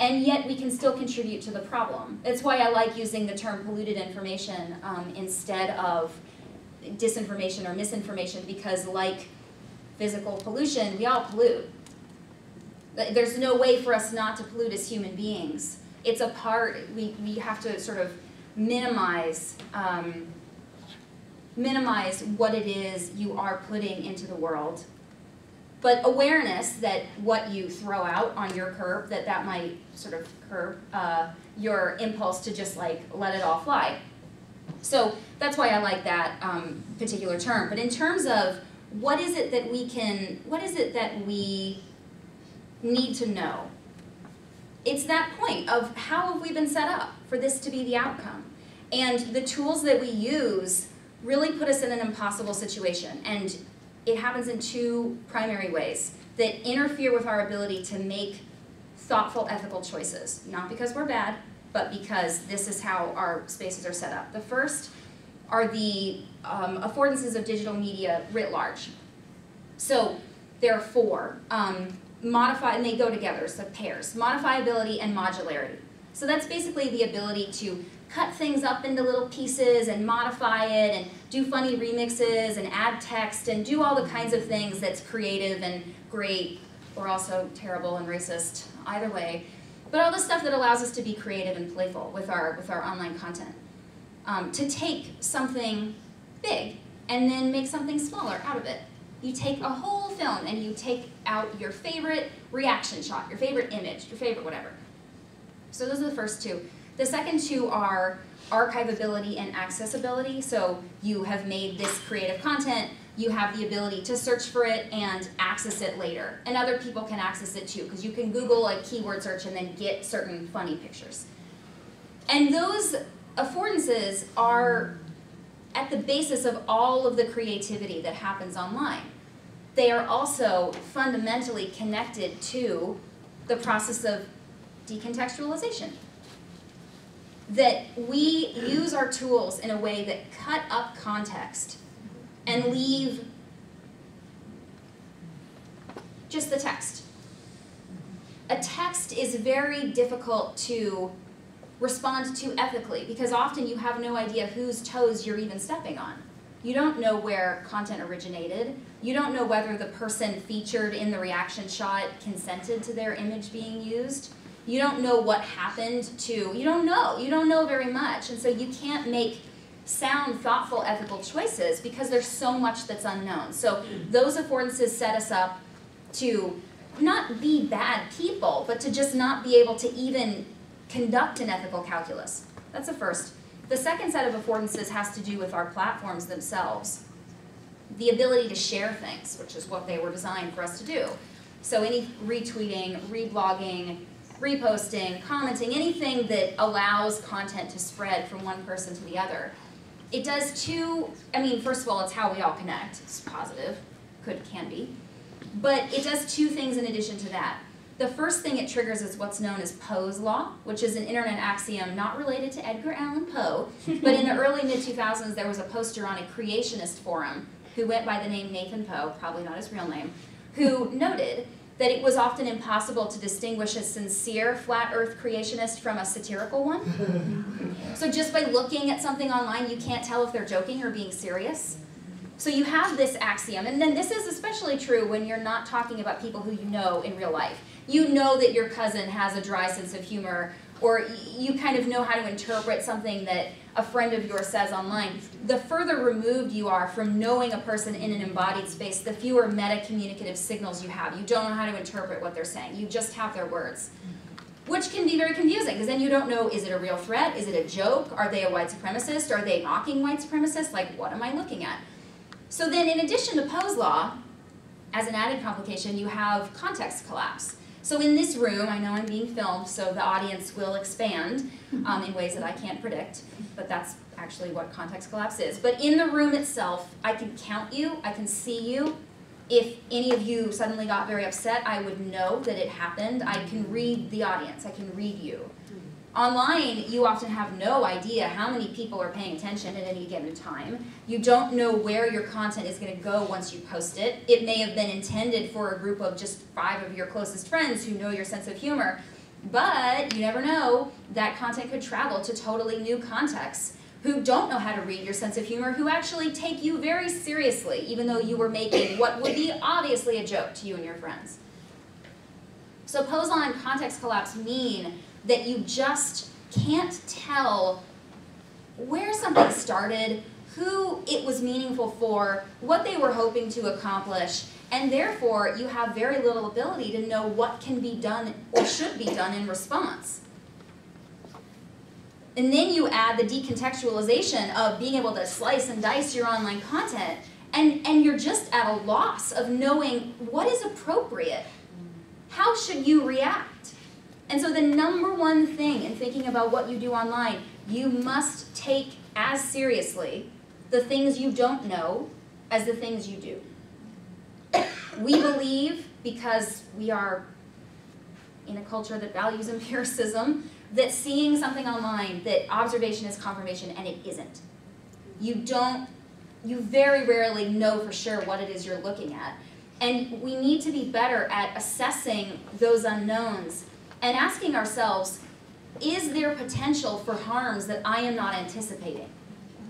and yet we can still contribute to the problem. That's why I like using the term polluted information um, instead of disinformation or misinformation, because like physical pollution, we all pollute. There's no way for us not to pollute as human beings. It's a part, we, we have to sort of minimize, um, minimize what it is you are putting into the world. But awareness that what you throw out on your curb, that that might sort of curb uh, your impulse to just like let it all fly. So that's why I like that um, particular term. But in terms of what is it that we can, what is it that we need to know? It's that point of how have we been set up for this to be the outcome? And the tools that we use really put us in an impossible situation. And it happens in two primary ways that interfere with our ability to make thoughtful ethical choices. Not because we're bad, but because this is how our spaces are set up. The first are the um, affordances of digital media writ large. So there are four. Um, modify, and they go together, so pairs. Modifiability and modularity. So that's basically the ability to cut things up into little pieces and modify it and do funny remixes and add text and do all the kinds of things that's creative and great or also terrible and racist, either way. But all the stuff that allows us to be creative and playful with our, with our online content. Um, to take something big and then make something smaller out of it. You take a whole film and you take out your favorite reaction shot, your favorite image, your favorite whatever. So those are the first two. The second two are archivability and accessibility. So you have made this creative content, you have the ability to search for it and access it later. And other people can access it too, because you can Google a keyword search and then get certain funny pictures. And those affordances are at the basis of all of the creativity that happens online. They are also fundamentally connected to the process of decontextualization. That we use our tools in a way that cut up context and leave just the text. A text is very difficult to respond to ethically because often you have no idea whose toes you're even stepping on. You don't know where content originated. You don't know whether the person featured in the reaction shot consented to their image being used. You don't know what happened to, you don't know. You don't know very much. And so you can't make sound, thoughtful, ethical choices because there's so much that's unknown. So those affordances set us up to not be bad people, but to just not be able to even conduct an ethical calculus. That's the first. The second set of affordances has to do with our platforms themselves. The ability to share things, which is what they were designed for us to do. So any retweeting, reblogging, reposting, commenting, anything that allows content to spread from one person to the other. It does two, I mean, first of all, it's how we all connect. It's positive, could, can be. But it does two things in addition to that. The first thing it triggers is what's known as Poe's Law, which is an internet axiom not related to Edgar Allan Poe, but in the early mid 2000s there was a poster on a creationist forum who went by the name Nathan Poe, probably not his real name, who noted that it was often impossible to distinguish a sincere flat earth creationist from a satirical one. so just by looking at something online, you can't tell if they're joking or being serious. So you have this axiom, and then this is especially true when you're not talking about people who you know in real life you know that your cousin has a dry sense of humor, or you kind of know how to interpret something that a friend of yours says online. The further removed you are from knowing a person in an embodied space, the fewer meta-communicative signals you have. You don't know how to interpret what they're saying. You just have their words. Which can be very confusing, because then you don't know, is it a real threat? Is it a joke? Are they a white supremacist? Are they mocking white supremacists? Like, what am I looking at? So then in addition to Poe's law, as an added complication, you have context collapse. So in this room, I know I'm being filmed, so the audience will expand um, in ways that I can't predict, but that's actually what context collapse is. But in the room itself, I can count you, I can see you. If any of you suddenly got very upset, I would know that it happened. I can read the audience, I can read you. Online, you often have no idea how many people are paying attention at any given time. You don't know where your content is going to go once you post it. It may have been intended for a group of just five of your closest friends who know your sense of humor, but you never know. That content could travel to totally new contexts who don't know how to read your sense of humor, who actually take you very seriously, even though you were making what would be obviously a joke to you and your friends. So law and context collapse mean that you just can't tell where something started, who it was meaningful for, what they were hoping to accomplish, and therefore you have very little ability to know what can be done or should be done in response. And then you add the decontextualization of being able to slice and dice your online content, and, and you're just at a loss of knowing what is appropriate. How should you react? And so the number one thing in thinking about what you do online, you must take as seriously the things you don't know as the things you do. We believe, because we are in a culture that values empiricism, that seeing something online, that observation is confirmation, and it isn't. You don't, you very rarely know for sure what it is you're looking at. And we need to be better at assessing those unknowns and asking ourselves, is there potential for harms that I am not anticipating?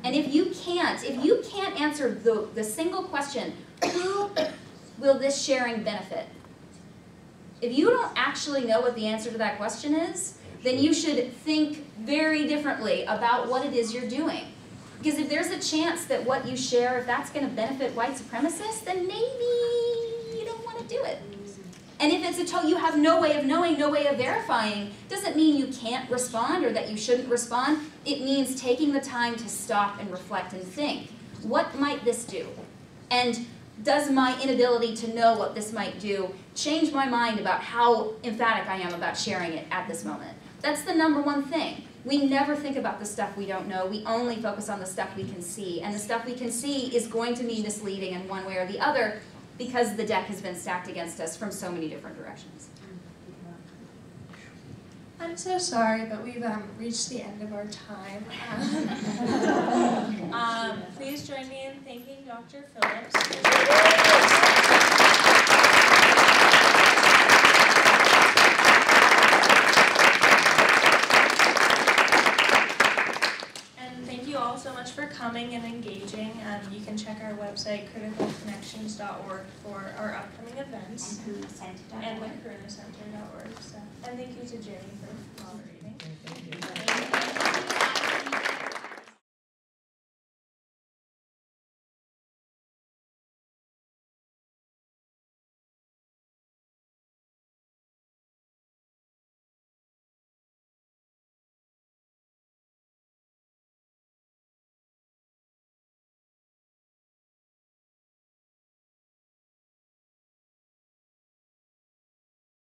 And if you can't, if you can't answer the, the single question, who will this sharing benefit? If you don't actually know what the answer to that question is, then you should think very differently about what it is you're doing. Because if there's a chance that what you share, if that's going to benefit white supremacists, then maybe you don't want to do it. And if it's a total, you have no way of knowing, no way of verifying, doesn't mean you can't respond or that you shouldn't respond. It means taking the time to stop and reflect and think, what might this do? And does my inability to know what this might do change my mind about how emphatic I am about sharing it at this moment? That's the number one thing. We never think about the stuff we don't know. We only focus on the stuff we can see. And the stuff we can see is going to be misleading in one way or the other because the deck has been stacked against us from so many different directions. I'm so sorry, but we've um, reached the end of our time. um, please join me in thanking Dr. Phillips. And thank you all so much for coming and engaging. Um, you can check our website, criticalconnections.org, for our upcoming events. And And karunacenter.org. So. And thank you to Jenny for moderating.